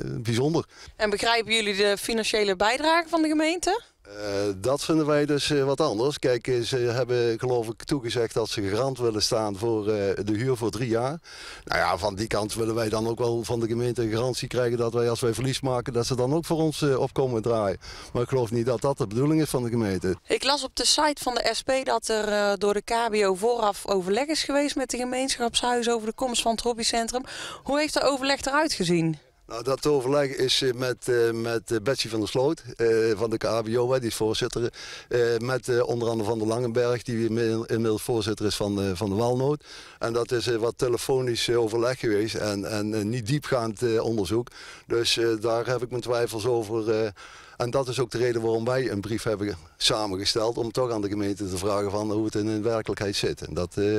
bijzonder.
En begrijpen jullie de financiële bijdrage van de gemeente?
Eh, dat vinden wij dus eh, wat anders. Kijk, eh, ze hebben geloof ik toegezegd dat ze garant willen staan voor de huur voor drie jaar. Nou ja, van die kant willen wij dan ook wel van de gemeente een garantie krijgen dat wij als wij verlies maken, dat ze dan ook voor ons opkomen draaien. Maar ik geloof niet dat dat de bedoeling is van de gemeente.
Ik las op de site van de SP dat er door de KBO vooraf overleg is geweest met de gemeenschapshuizen over de komst van het hobbycentrum. Hoe heeft dat overleg eruit gezien?
Nou, dat overleg is eh, met, eh, met eh, Betsy van der Sloot van de KBO, die is voorzitter. met onder andere Van der Langenberg, die inmiddels voorzitter is van, van de Walnoot. En dat is wat telefonisch overleg geweest en, en niet diepgaand onderzoek. Dus daar heb ik mijn twijfels over. En dat is ook de reden waarom wij een brief hebben samengesteld. Om toch aan de gemeente te vragen van hoe het in de werkelijkheid zit. En dat, eh,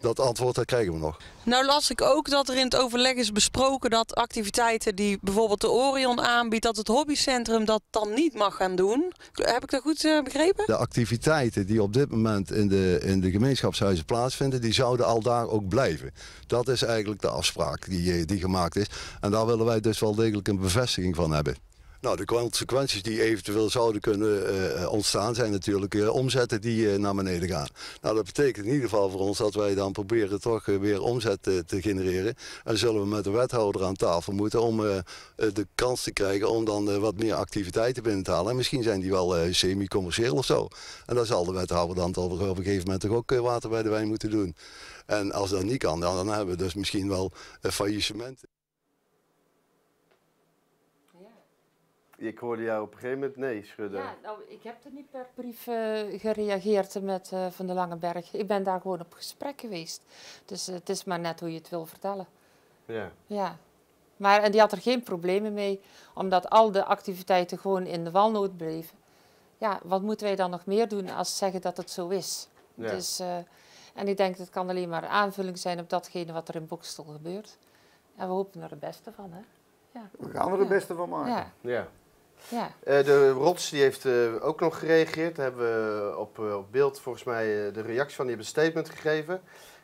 dat antwoord dat krijgen we nog.
Nou las ik ook dat er in het overleg is besproken dat activiteiten die bijvoorbeeld de Orion aanbiedt, dat het hobbycentrum dat dan niet mag gaan doen. Heb ik dat goed eh, begrepen?
De activiteiten die op dit moment in de, in de gemeenschapshuizen plaatsvinden, die zouden al daar ook blijven. Dat is eigenlijk de afspraak die, eh, die gemaakt is. En daar willen wij dus wel degelijk een bevestiging van hebben. Nou, de consequenties die eventueel zouden kunnen eh, ontstaan zijn natuurlijk eh, omzetten die eh, naar beneden gaan. Nou, dat betekent in ieder geval voor ons dat wij dan proberen toch eh, weer omzet eh, te genereren. En zullen we met de wethouder aan tafel moeten om eh, eh, de kans te krijgen om dan eh, wat meer activiteiten binnen te halen. En misschien zijn die wel eh, semi-commercieel of zo. En dan zal de wethouder dan toch op een gegeven moment toch ook eh, water bij de wijn moeten doen. En als dat niet kan, dan, dan hebben we dus misschien wel een
Ik hoorde jou op een gegeven moment nee schudden.
Ja, nou, ik heb er niet per brief eh, gereageerd met eh, Van der Langenberg. Ik ben daar gewoon op gesprek geweest. Dus eh, het is maar net hoe je het wil vertellen.
Ja.
Ja. Maar en die had er geen problemen mee, omdat al de activiteiten gewoon in de walnoot bleven. Ja, wat moeten wij dan nog meer doen als zeggen dat het zo is?
Ja.
Dus, eh, en ik denk dat het kan alleen maar een aanvulling zijn op datgene wat er in Bokstel gebeurt. En we hopen er het beste van, hè? Ja.
We gaan er het
Ja.
beste van maken.
Ja.
ja.
Ja.
Eh, de Rots die heeft eh, ook nog gereageerd. Daar hebben we op, eh, op beeld volgens mij de reactie van. Die hebben een statement gegeven.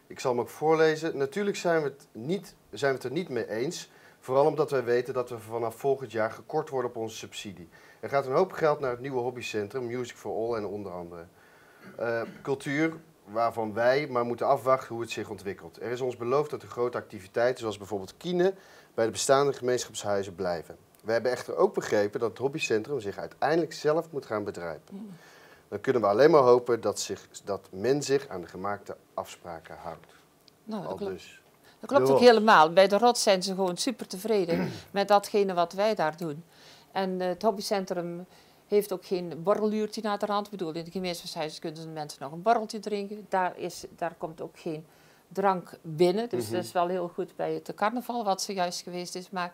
Ik zal hem ook voorlezen. Natuurlijk zijn we, het niet, zijn we er niet mee eens. Vooral omdat wij weten dat we vanaf volgend jaar gekort worden op onze subsidie. Er gaat een hoop geld naar het nieuwe hobbycentrum, Music for All en onder andere. Cultuur, waarvan wij maar moeten afwachten hoe het zich ontwikkelt. Er is ons beloofd dat de grote activiteiten, zoals bijvoorbeeld Kine, bij de bestaande gemeenschapshuizen blijven. We hebben echter ook begrepen dat het hobbycentrum zich uiteindelijk zelf moet gaan bedrijven. Dan kunnen we alleen maar hopen dat, zich, dat men zich aan de gemaakte afspraken houdt.
Nou, dat klopt.
dus.
Dat klopt
De
ook helemaal. Bij de Rot zijn ze gewoon super tevreden met datgene wat wij daar doen. En eh, het hobbycentrum heeft ook geen borreluurtje naar de rand. Ik bedoel, in de gemeenschapshuizen kunnen mensen nog een borreltje drinken. Daar, is, daar komt ook geen drank binnen. Dus
Mhm.
dat is wel heel goed bij het carnaval, wat zojuist geweest is. Maar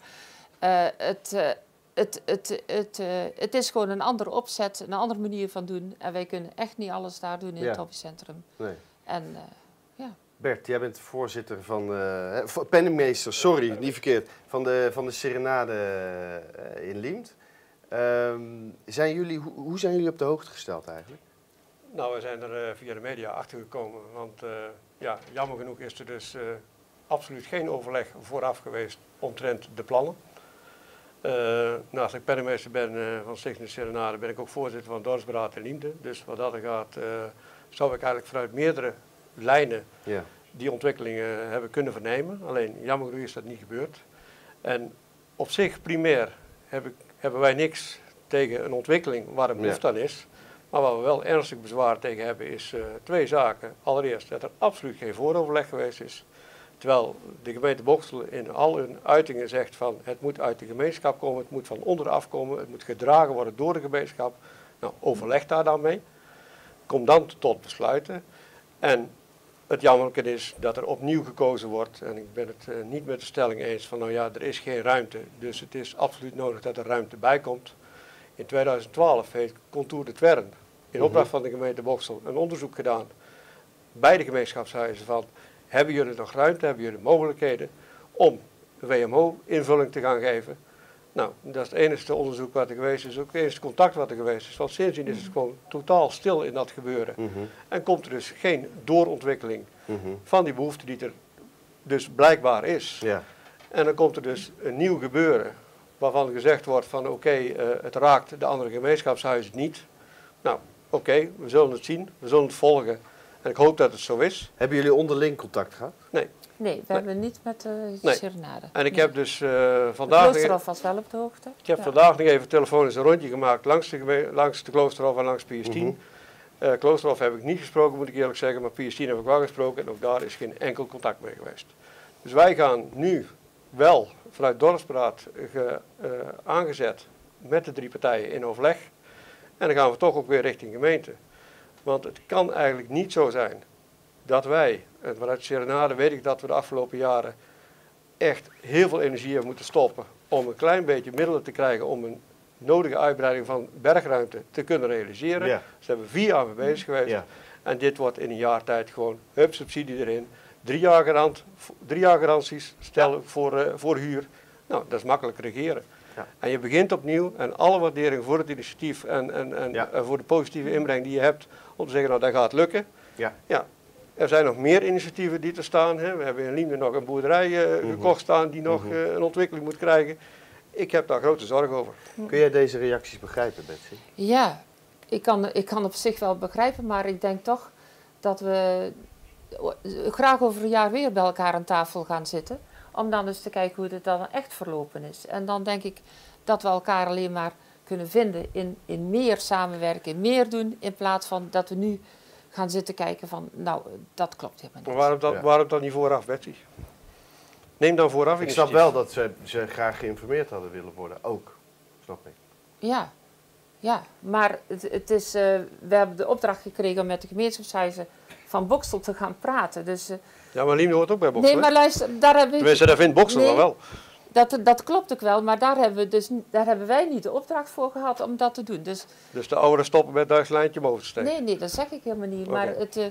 het, eh, het, het, het, eh, het is gewoon een andere opzet, een andere manier van doen. En wij kunnen echt niet alles daar doen in
Ja.
het hobbycentrum.
Nee.
En eh, ja.
Bert, jij bent voorzitter van, eh, penningmeester, sorry, niet verkeerd, van de, van de Serenade eh, in Liemt. Ehm, zijn jullie, hoe, hoe zijn jullie op de hoogte gesteld eigenlijk?
Nou, we zijn er eh, via de media achter gekomen. Want eh, ja, jammer genoeg is er dus eh, absoluut geen overleg vooraf geweest omtrent de plannen. Eh, naast dat ik penningmeester ben eh, van Stichting Serenade, ben ik ook voorzitter van het dorpsberaad in Liemde. Dus wat dat er gaat, eh, zou ik eigenlijk vanuit meerdere lijnen
Ja.
die ontwikkelingen hebben kunnen vernemen. Alleen jammer genoeg is dat niet gebeurd. En op zich primair heb ik, hebben wij niks tegen een ontwikkeling waar een behoefte aan is. Maar waar we wel ernstig bezwaar tegen hebben is twee zaken. Allereerst dat er absoluut geen vooroverleg geweest is. Terwijl de gemeente Boksel in al hun uitingen zegt van het moet uit de gemeenschap komen, het moet van onderaf komen, het moet gedragen worden door de gemeenschap. Nou, overleg daar dan mee. Kom dan tot besluiten. En het jammerlijke is dat er opnieuw gekozen wordt, en ik ben het eh, niet met de stelling eens van nou ja, er is geen ruimte, dus het is absoluut nodig dat er ruimte bij komt. In 2012 heeft Contour de Twern in opdracht van de gemeente Boksel een onderzoek gedaan bij de gemeenschapshuizen van hebben jullie nog ruimte, hebben jullie mogelijkheden om een WMO-invulling te gaan geven. Nou, dat is het enige onderzoek wat er geweest is, ook het enige contact wat er geweest is. Want sindsdien is het gewoon totaal stil in dat gebeuren.
Mhm,
En komt er dus geen doorontwikkeling
mhm.
van die behoefte die er dus blijkbaar is.
Ja.
En dan komt er dus een nieuw gebeuren waarvan gezegd wordt van oké, eh, het raakt de andere gemeenschapshuizen niet. Nou, oké, we zullen het zien, we zullen het volgen. En ik hoop dat het zo is.
Hebben jullie onderling contact gehad?
Nee.
Nee, we hebben niet met de
Nee.
Serenade.
En ik
Nee.
heb dus eh,
De
vandaag... nog-
Kloosterhof was wel op de hoogte.
Ik heb
Ja.
vandaag nog even telefonisch een rondje gemaakt langs de, langs de Kloosterhof en langs PS10.
Mhm.
Eh, Kloosterhof heb ik niet gesproken, moet ik eerlijk zeggen, maar PS10 heb ik wel gesproken en ook daar is geen enkel contact mee geweest. Dus wij gaan nu wel vanuit Dorpsberaad ge- eh, aangezet met de drie partijen in overleg. En dan gaan we toch ook weer richting gemeente. Want het kan eigenlijk niet zo zijn dat wij, en vanuit Serenade weet ik dat we de afgelopen jaren echt heel veel energie hebben moeten stoppen om een klein beetje middelen te krijgen om een nodige uitbreiding van bergruimte te kunnen realiseren.
Ja.
Ze hebben vier jaar mee bezig geweest.
Ja.
En dit wordt in een jaar tijd gewoon hup, subsidie erin. Drie jaar, garant, drie jaar garanties stellen voor, eh, voor huur. Nou, dat is makkelijk regeren.
Ja.
En je begint opnieuw en alle waardering voor het initiatief en, en, en
Ja.
eh, voor de positieve inbreng die je hebt om te zeggen, nou dat gaat lukken.
Ja.
ja. Er zijn nog meer initiatieven die er staan. Hè. We hebben in Liemde nog een boerderij eh,
Mhm.
gekocht staan die nog
Mhm.
eh, een ontwikkeling moet krijgen. Ik heb daar grote zorg over.
Kun jij deze reacties begrijpen, Betsy?
Ja, ik kan, ik kan op zich wel begrijpen, maar ik denk toch dat we graag over een jaar weer bij elkaar aan tafel gaan zitten. Om dan eens te kijken hoe het dan echt verlopen is. En dan denk ik dat we elkaar alleen maar kunnen vinden in, in meer samenwerken, meer doen. In plaats van dat we nu gaan zitten kijken van, nou, dat klopt helemaal niet.
Maar waarom dan,
Ja.
waarom dan niet vooraf, Betsy? Neem dan vooraf
Ik snap wel dat ze, ze graag geïnformeerd hadden willen worden, ook. Snap ik.
Ja, ja. maar het, het is, eh, we hebben de opdracht gekregen om met de gemeenschapshuizen van Boksel te gaan praten. Dus, eh,
Ja, maar Liemde hoort ook bij Boksel.
nee, maar luister, daar hebben we...
Tenminste, dat vindt
Nee.
dan wel.
Dat, dat klopt ook wel, maar daar hebben, we dus, daar hebben wij niet de opdracht voor gehad om dat te doen. Dus
Dus de ouderen stoppen met daar lijntje boven te steken.
nee, nee, dat zeg ik helemaal niet. Maar het, eh,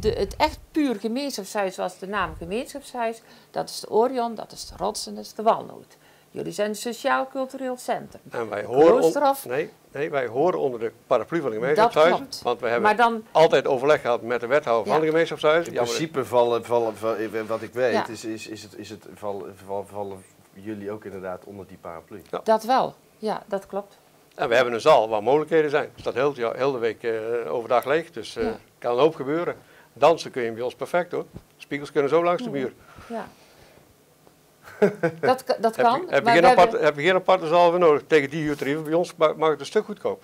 de, het echt puur gemeenschapshuis, zoals de naam gemeenschapshuis, dat is de Orion, dat is de Rotsen, dat is de Walnoot. Jullie zijn een sociaal-cultureel centrum.
En wij horen, on- nee, nee, wij horen onder de paraplu van de
Dat
gemeenschapshuizen.
klopt.
Want we hebben
Maar dan,
altijd overleg gehad met de wethouder van de gemeenschapshuizen.
In principe vallen, vallen, vallen- wat ik weet,
Ja.
is, is, is het, is het vallen, vallen, vallen jullie ook inderdaad onder die paraplu.
dat wel. Ja, dat klopt.
En we hebben een zaal waar mogelijkheden zijn. Het staat heel, ja, heel de week eh, overdag leeg, dus eh
Ja.
kan een hoop gebeuren. Dansen kun je bij ons perfect hoor. Spiegels kunnen zo langs de muur.
Ja. dat, dat
Heb
kan.
je, heb, je
maar
geen
we hebben-
aparte, heb je geen aparte zaal voor nodig? Tegen die huurtarieven bij ons ma- mag het een stuk goedkoop.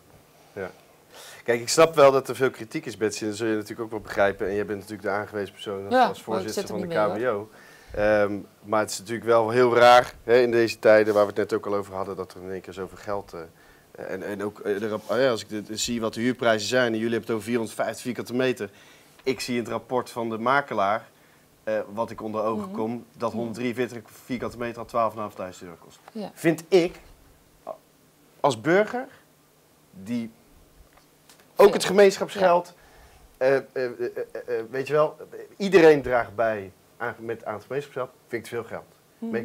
Kijk, ik snap wel dat er veel kritiek is, Betsy. Dat zul je natuurlijk ook wel begrijpen. En jij bent natuurlijk de aangewezen persoon als,
Ja, maar
voorzitter
zit er
van de KBO. Ehm, maar het is natuurlijk wel heel raar hè, in deze tijden, waar we het net ook al over hadden, dat er in één keer zoveel geld... eh, en, en ook eh, ja, als ik dit- zie wat de huurprijzen zijn, en jullie hebben het over 450 vierkante meter. Ik zie in het rapport van de makelaar, eh, wat ik onder ogen
Mhm.
kom, dat 143 vierkante meter al 12.500 euro kost.
Ja.
Vind ik, als burger, die ook het gemeenschapsgeld, eh, eh, weet je wel, iedereen draagt bij aan, met, aan het gemeenschapsgeld, vind ik te veel geld.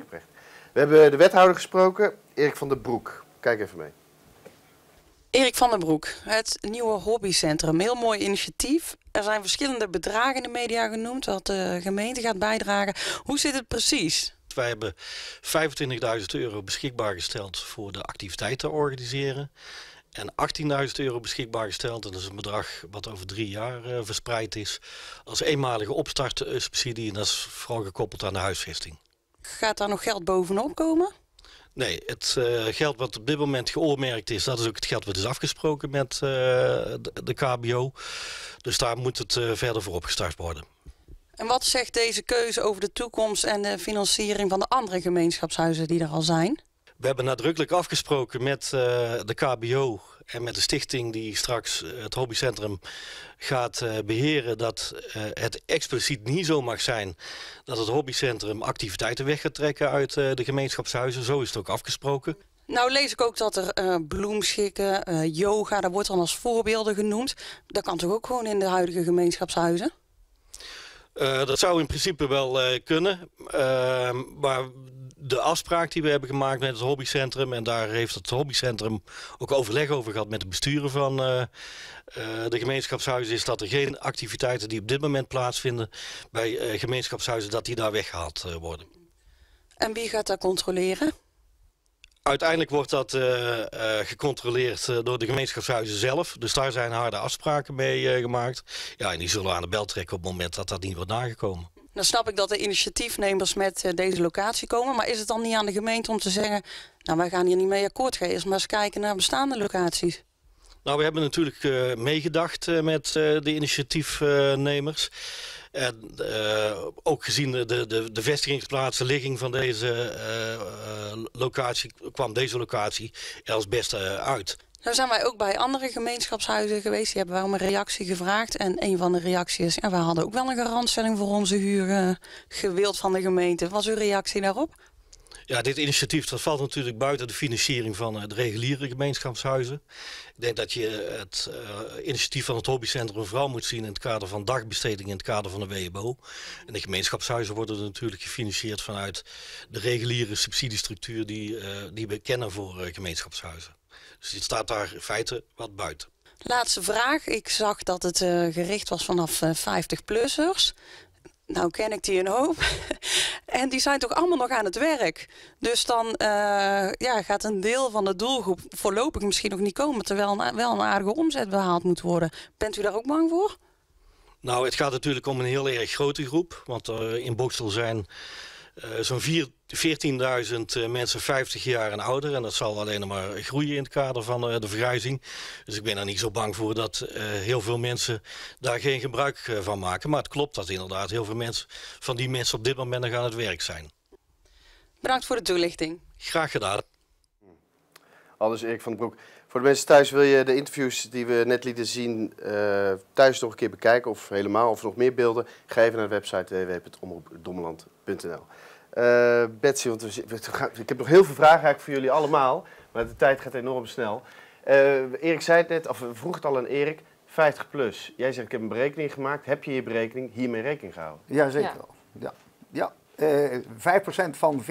Oprecht. We hebben de wethouder gesproken, Erik van der Broek. Kijk even mee.
Erik van den Broek, het nieuwe hobbycentrum. Heel mooi initiatief. Er zijn verschillende bedragen in de media genoemd wat de gemeente gaat bijdragen. Hoe zit het precies?
Wij hebben 25.000 euro beschikbaar gesteld voor de activiteiten organiseren. En 18.000 euro beschikbaar gesteld, en dat is een bedrag wat over drie jaar eh, verspreid is, als eenmalige opstartsubsidie. En dat is vooral gekoppeld aan de huisvesting.
Gaat daar nog geld bovenop komen?
Nee, het eh, geld wat op dit moment geoormerkt is, dat is ook het geld wat is afgesproken met eh, de, de KBO. Dus daar moet het eh, verder voor opgestart worden.
En wat zegt deze keuze over de toekomst en de financiering van de andere gemeenschapshuizen die er al zijn?
We hebben nadrukkelijk afgesproken met de KBO en met de stichting die straks eh, het hobbycentrum gaat eh, beheren dat eh, het expliciet niet zo mag zijn dat het hobbycentrum activiteiten weg gaat trekken uit de gemeenschapshuizen. Zo is het ook afgesproken.
Nou lees ik ook dat er bloemschikken, yoga, dat wordt dan als voorbeelden genoemd. Dat kan toch ook gewoon in de huidige gemeenschapshuizen?
Eh, dat zou in principe wel eh, kunnen. Ehm, maar de afspraak die we hebben gemaakt met het hobbycentrum... en daar heeft het hobbycentrum ook overleg over gehad met de besturen van eh, eh, de gemeenschapshuizen... is dat er geen activiteiten die op dit moment plaatsvinden bij eh, gemeenschapshuizen... dat die daar weggehaald eh, worden.
En wie gaat dat controleren?
Uiteindelijk wordt dat eh, eh, gecontroleerd eh, door de gemeenschapshuizen zelf. Dus daar zijn harde afspraken mee gemaakt. Ja, en die zullen aan de bel trekken op het moment dat dat niet wordt nagekomen.
Dan snap ik dat de initiatiefnemers met deze locatie komen. Maar is het dan niet aan de gemeente om te zeggen... nou, wij gaan hier niet mee akkoord. Ga eerst maar eens kijken naar bestaande locaties.
Nou, we hebben natuurlijk meegedacht met de initiatiefnemers. En eh, ook gezien de, de, de, vestigingsplaats, ligging van deze eh, eh, locatie, kwam deze locatie er als beste uit.
Nou zijn wij ook bij andere gemeenschapshuizen geweest. Die hebben wij om een reactie gevraagd. En een van de reacties is... Ja, wij hadden ook wel een garantstelling voor onze huur gewild van de gemeente. Was uw reactie daarop?
Ja, dit initiatief dat valt natuurlijk buiten de financiering van eh, de reguliere gemeenschapshuizen. Ik denk dat je het eh, initiatief van het hobbycentrum vooral moet zien in het kader van dagbesteding in het kader van de WBO. En de gemeenschapshuizen worden natuurlijk gefinancierd vanuit de reguliere subsidiestructuur die, eh, die we kennen voor eh, gemeenschapshuizen. Dus dit staat daar in feite wat buiten.
Laatste vraag. Ik zag dat het eh, gericht was vanaf 50-plussers. Nou ken ik die een hoop. en die zijn toch allemaal nog aan het werk. Dus dan eh, ja, gaat een deel van de doelgroep voorlopig misschien nog niet komen... terwijl wel een aardige omzet behaald moet worden. Bent u daar ook bang voor?
Nou, het gaat natuurlijk om een heel erg grote groep. Want er in Bokstel zijn zo'n vier- 14.000 eh, mensen 50 jaar en ouder. En dat zal alleen nog maar groeien in het kader van eh, de vergrijzing. Dus ik ben er niet zo bang voor dat eh, heel veel mensen daar geen gebruik eh, van maken. Maar het klopt dat inderdaad heel veel mensen, van die mensen op dit moment nog aan het werk zijn.
Bedankt voor de toelichting.
Graag gedaan.
Aldus Erik van den Broek. Voor de mensen thuis wil je de interviews die we net lieten zien eh, thuis nog een keer bekijken of helemaal of nog meer beelden. Ga even naar de website www.omroepdommeland.nl. Eh Betsy, want we, zi- we gaan- ik heb nog heel veel vragen eigenlijk voor jullie allemaal, maar de tijd gaat enorm snel. Eh, Erik zei het net, of we vroegen het al aan Erik, 50 plus. Jij zegt ik heb een berekening gemaakt. Heb je je berekening hiermee rekening gehouden?
Ja, zeker
Ja.
wel. Ja. Ja. Eh 5% van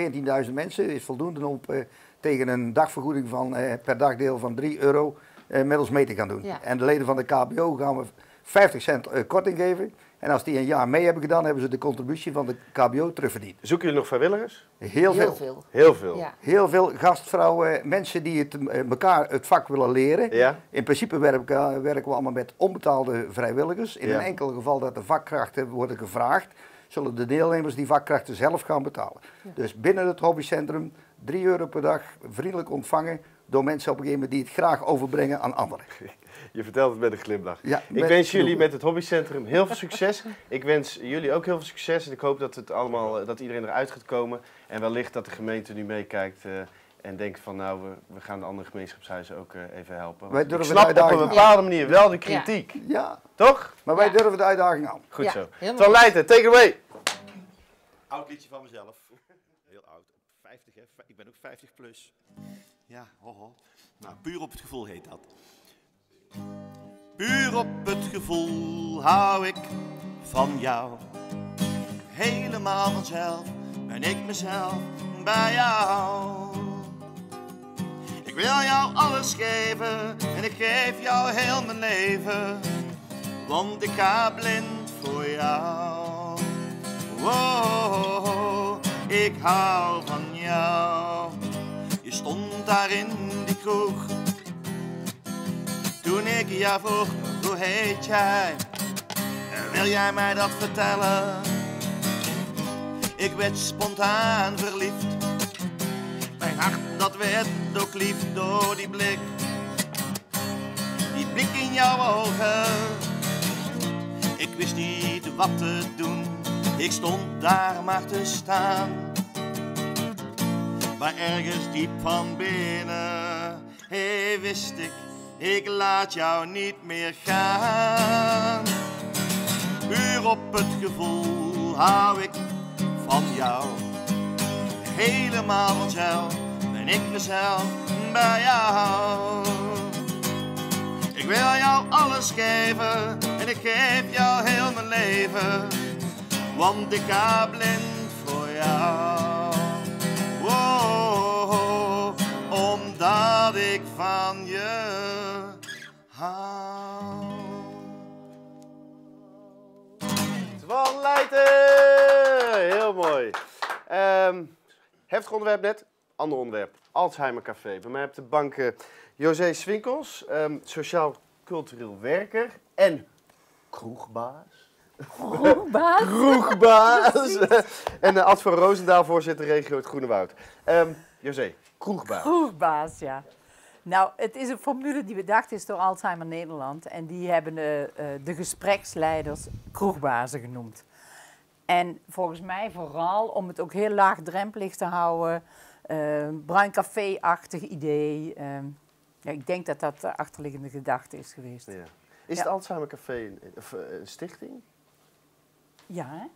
14.000 mensen is voldoende om eh, tegen een dagvergoeding van, eh, per dagdeel van 3 euro eh, met ons mee te gaan doen.
Ja.
En de leden van de KBO gaan we 50 cent korting geven. En als die een jaar mee hebben gedaan, hebben ze de contributie van de KBO terugverdiend.
Zoeken jullie nog vrijwilligers?
Heel, veel.
veel.
Heel veel.
Ja.
Heel veel gastvrouwen, mensen die het, eh, elkaar het vak willen leren.
Ja?
In principe werken, werken we allemaal met onbetaalde vrijwilligers. In
Ja.
een enkel geval dat de vakkrachten worden gevraagd, zullen de deelnemers die vakkrachten zelf gaan betalen. Dus binnen het hobbycentrum 3 euro per dag vriendelijk ontvangen, door mensen op een gegeven moment die het graag overbrengen aan anderen.
Je vertelt het met een glimlach.
Ja,
ik wens jullie met het hobbycentrum heel veel succes. ik wens jullie ook heel veel succes en ik hoop dat, het allemaal, eh, dat iedereen eruit gaat komen. En wellicht dat de gemeente nu meekijkt eh, en denkt van nou, we, we gaan de andere gemeenschapshuizen ook eh, even helpen.
Wij
Want ik
durven de
snap op een bepaalde manier wel de kritiek.
Ja,
Toch?
maar wij
Ja.
durven de uitdaging aan.
Goed
Ja,
zo. Van Leijten, take it away.
Oud liedje van mezelf. Heel oud. 50 hè. Ik ben ook 50 plus. Ja, ho ho. Nou, puur op het gevoel heet dat. Puur op het gevoel hou ik van jou. Helemaal vanzelf ben ik mezelf bij jou. Ik wil jou alles geven en ik geef jou heel mijn leven. Want ik ga blind voor jou. Wow, ik hou van jou. Je stond daar in die kroeg. Toen ik jou vroeg, hoe heet jij? Wil jij mij dat vertellen? Ik werd spontaan verliefd. Mijn hart dat werd ook lief door die blik. Die blik in jouw ogen. Ik wist niet wat te doen. Ik stond daar maar te staan. Maar ergens diep van binnen, hey, wist ik, ik laat jou niet meer gaan. Puur op het gevoel hou ik van jou. Helemaal vanzelf ben ik mezelf bij jou. Ik wil jou alles geven en ik geef jou heel mijn leven. Want ik ga blind voor jou. Ik van je hou.
Van Leijten! Heel mooi. Ehm heftig onderwerp net, ander onderwerp. Alzheimer Café. Bij mij op de bank eh, José Swinkels, ehm, sociaal-cultureel werker en kroegbaas.
Kroegbaas?
Kroegbaas! en uh, Ad van Roosendaal, voorzitter regio het Groene Woud. Ehm, José, kroegbaas.
Kroegbaas, ja. Nou, het is een formule die bedacht is door Alzheimer Nederland. En die hebben eh, eh, de gespreksleiders kroegbazen genoemd. En volgens mij vooral om het ook heel laagdrempelig te houden. eh, bruin café-achtig idee. ja, ik denk dat dat de achterliggende gedachte is geweest.
Ja. Is
Ja.
het Alzheimer Café een, of, een stichting?
Ja, hè?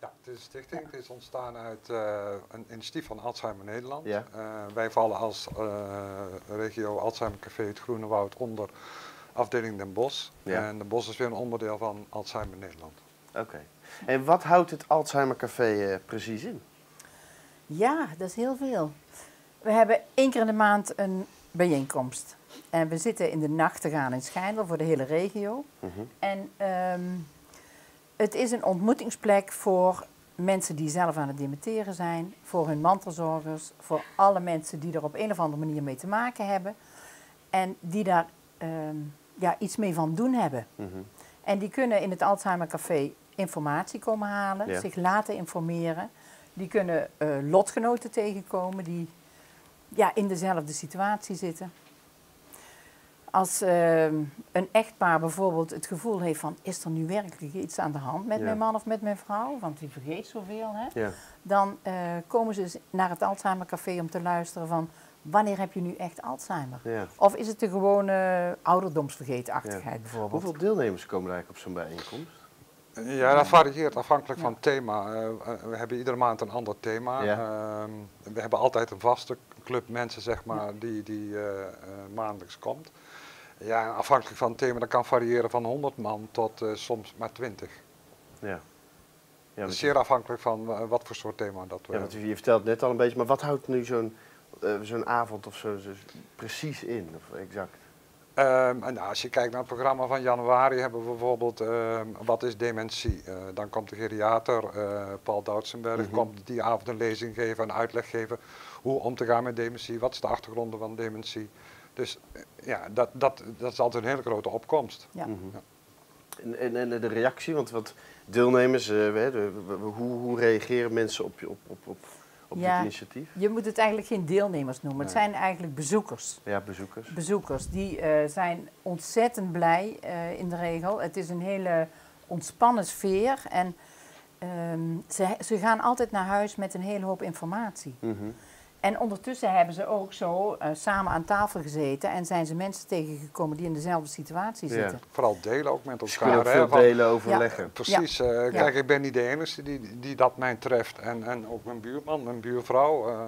Ja, het is een stichting. Het is ontstaan uit eh, een initiatief van Alzheimer Nederland.
Ja.
Eh, wij vallen als eh, regio Alzheimer Café het Groene Woud onder afdeling Den Bosch.
Ja.
En Den Bosch is weer een onderdeel van Alzheimer Nederland.
Oké. En wat houdt het Alzheimer Café precies in?
Ja, dat is heel veel. We hebben één keer in de maand een bijeenkomst. En we zitten in de nacht te gaan in Schijndel voor de hele regio. En ehm, het is een ontmoetingsplek voor mensen die zelf aan het dementeren zijn, voor hun mantelzorgers, voor alle mensen die er op een of andere manier mee te maken hebben en die daar ehm, ja, iets mee van doen hebben. En die kunnen in het Alzheimer Café informatie komen halen,
Ja.
zich laten informeren. Die kunnen eh, lotgenoten tegenkomen die ja, in dezelfde situatie zitten. Als ehm, een echtpaar bijvoorbeeld het gevoel heeft van... is er nu werkelijk iets aan de hand met
Ja.
mijn man of met mijn vrouw? Want die vergeet zoveel, hè?
Ja.
Dan eh, komen ze naar het Alzheimer Café om te luisteren van... wanneer heb je nu echt Alzheimer?
Ja.
Of is het de gewone ouderdomsvergeetachtigheid bijvoorbeeld?
Hoeveel deelnemers komen er eigenlijk op zo'n bijeenkomst?
Ja, dat varieert afhankelijk van het thema. Eh, eh, we hebben iedere maand een ander thema.
Ja.
Ehm, we hebben altijd een vaste club mensen, zeg maar, die, die maandelijks komt. Ja, afhankelijk van het thema, dat kan variëren van 100 man tot eh, soms maar 20.
Ja. Ja,
is zeer afhankelijk van eh, wat voor soort thema dat we
ja, want
hebben.
je vertelt net al een beetje, maar wat houdt nu zo'n eh, zo'n avond of zo, zo precies in? Of exact?
Ehm, en nou, als je kijkt naar het programma van januari hebben we bijvoorbeeld ehm, wat is dementie? Eh, dan komt de geriater eh, Paul Doutsenberg,
Mhm.
komt die avond een lezing geven, een uitleg geven hoe om te gaan met dementie, wat is de achtergrond van dementie. Dus eh, ja, dat, dat, dat is altijd een hele grote opkomst.
Ja.
Mhm. En, en, en de reactie, want wat deelnemers, eh, we- de- hoe, hoe reageren mensen op, je- op, op, op, op
Ja,
dit initiatief?
Je moet het eigenlijk geen deelnemers noemen. Het zijn eigenlijk bezoekers.
Ja, bezoekers.
Bezoekers, die eh, zijn ontzettend blij eh, in de regel. Het is een hele ontspannen sfeer en ehm, ze, ze gaan altijd naar huis met een hele hoop informatie.
Mhm.
En ondertussen hebben ze ook zo eh, samen aan tafel gezeten en zijn ze mensen tegengekomen die in dezelfde situatie zitten.
Vooral delen ook met elkaar. hè,
veel delen, overleggen.
Ja.
Precies.
Ja.
eh,
Ja.
Kijk, ik ben niet de enige die, die dat mij treft. En, en ook mijn buurman, mijn buurvrouw. eh,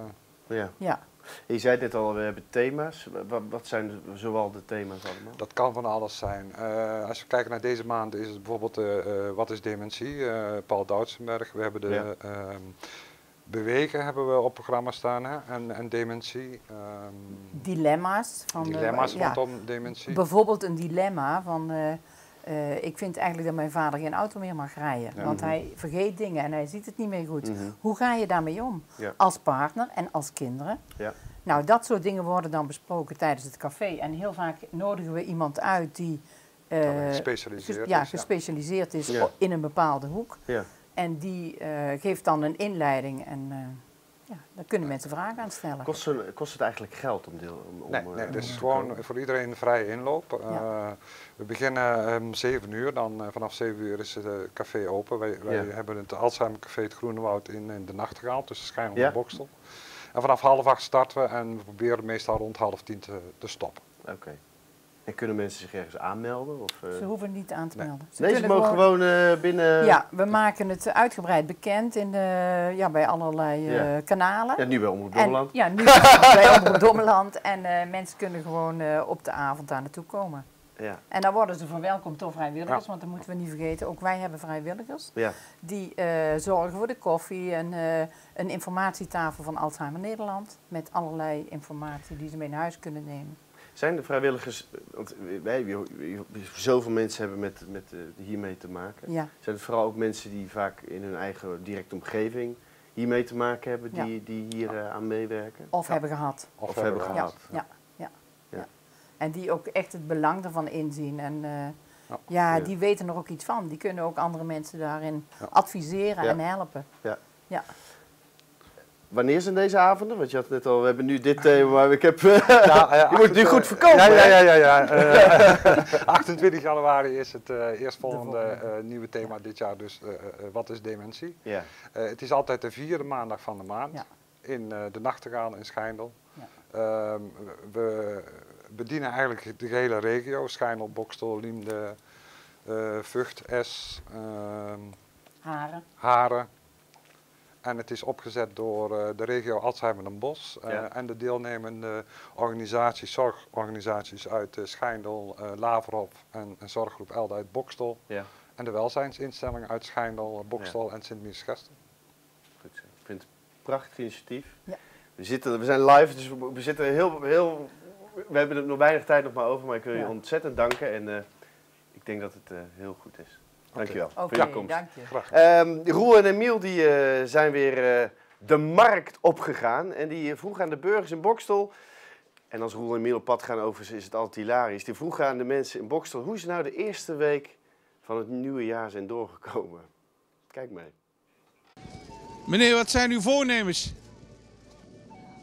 Ja.
Ja.
Je zei net al, we hebben thema's. Wat, zijn zoal de thema's allemaal?
Dat kan van alles zijn. Eh, als we kijken naar deze maand is het bijvoorbeeld wat is dementie? Eh, Paul Doutsenberg. We hebben de
Ja.
Bewegen hebben we op programma staan hè? En, en dementie. ehm,
Dilemma's. Van de-
dilemma's
ja.
rondom dementie.
Bijvoorbeeld een dilemma van... eh, eh, ik vind eigenlijk dat mijn vader geen auto meer mag rijden.
Ja.
Want
Mhm.
hij vergeet dingen en hij ziet het niet meer goed.
Mhm.
Hoe ga je daarmee om?
Ja.
Als partner en als kinderen.
Ja.
Nou, dat soort dingen worden dan besproken tijdens het café. En heel vaak nodigen we iemand uit die... eh,
gespecialiseerd
ges-
is,
gespecialiseerd is in een bepaalde hoek.
Ja.
En die eh, geeft dan een inleiding en eh, ja, daar kunnen mensen vragen aan stellen.
Kost, ze- kost het eigenlijk geld om deel om, om,
Nee,
eh,
nee, het
om
is gewoon voor iedereen een vrije inloop.
Ja.
Eh, we beginnen om 7 uur, dan vanaf 7 uur is het café open. Wij, wij
Ja.
hebben het Alzheimer Café het Groene Woud in, in de Nachtegaal, tussen Schijnel
Ja.
en Bokstel. En vanaf half acht starten we en we proberen meestal rond half tien te, te stoppen.
Oké. En kunnen mensen zich ergens aanmelden? Of, eh?
Ze hoeven niet aan te
Nee.
melden.
nee, ze mogen gewoon eh, binnen...
Ja, we maken het uitgebreid bekend in de, ja, bij allerlei eh, kanalen.
Ja, nu bij Omroep Dommeland.
Ja, nu bij Omroep Dommeland. En mensen kunnen gewoon op de avond daar naartoe komen.
Ja.
En dan worden ze verwelkomd door vrijwilligers,
Ja.
want dat moeten we niet vergeten. Ook wij hebben vrijwilligers
Ja.
die zorgen voor de koffie en een informatietafel van Alzheimer Nederland. Met allerlei informatie die ze mee naar huis kunnen nemen.
Zijn de vrijwilligers, want wij, zoveel mensen hebben met, met eh, hiermee te maken.
Ja.
Zijn het vooral ook mensen die vaak in hun eigen directe omgeving hiermee te maken hebben,
Ja.
die, die hier eh, aan meewerken?
Of hebben gehad.
Of, hebben gehad.
ja, ja,
Ja.
ja. En die ook echt het belang ervan inzien. En eh,
Ja.
ja,
Ja.
die weten er ook iets van. Die kunnen ook andere mensen daarin
Ja.
adviseren
Ja.
en helpen.
Ja.
Ja.
Wanneer zijn deze avonden? Want je had net al, we hebben nu dit thema, maar ik heb... eh,
Ja, eh,
je moet het nu goed verkopen.
Ja, ja, ja. ja, ja. Eh, 28 januari is het eh eerstvolgende eh, nieuwe thema dit jaar, dus eh, eh, wat is dementie?
Ja.
Eh, het is altijd de vierde maandag van de maand
Ja.
in eh, de Nachtegaal in Schijndel.
Ja.
Ehm, we bedienen eigenlijk de hele regio, Schijndel, Bokstel, Liemde, eh, Vught, Es, ehm,
Haren.
Haren. En het is opgezet door eh, de regio Alzheimer en Bos eh,
Ja.
en de deelnemende organisaties, zorgorganisaties uit eh, Schijndel, eh Laverop en, en Zorggroep Elde uit Bokstel.
Ja.
En de welzijnsinstellingen uit Schijndel, Bokstel en Sint-Mies-Gesten.
Goed zo. Ik vind het een prachtig initiatief.
Ja.
We, zitten, we zijn live, dus we, we zitten heel, heel... We hebben er nog weinig tijd nog maar over, maar ik wil je ontzettend danken. En eh, ik denk dat het eh, heel goed is. Dankjewel
Oké,
voor je komst.
dank je.
Graag.
Ehm, Roel en Emiel die, eh, zijn weer eh, de markt opgegaan. En die eh, vroegen aan de burgers in Bokstel... En als Roel en Emiel op pad gaan over is het altijd hilarisch. Die vroegen aan de mensen in Bokstel... hoe ze nou de eerste week van het nieuwe jaar zijn doorgekomen. Kijk mee.
Meneer, wat zijn uw voornemens?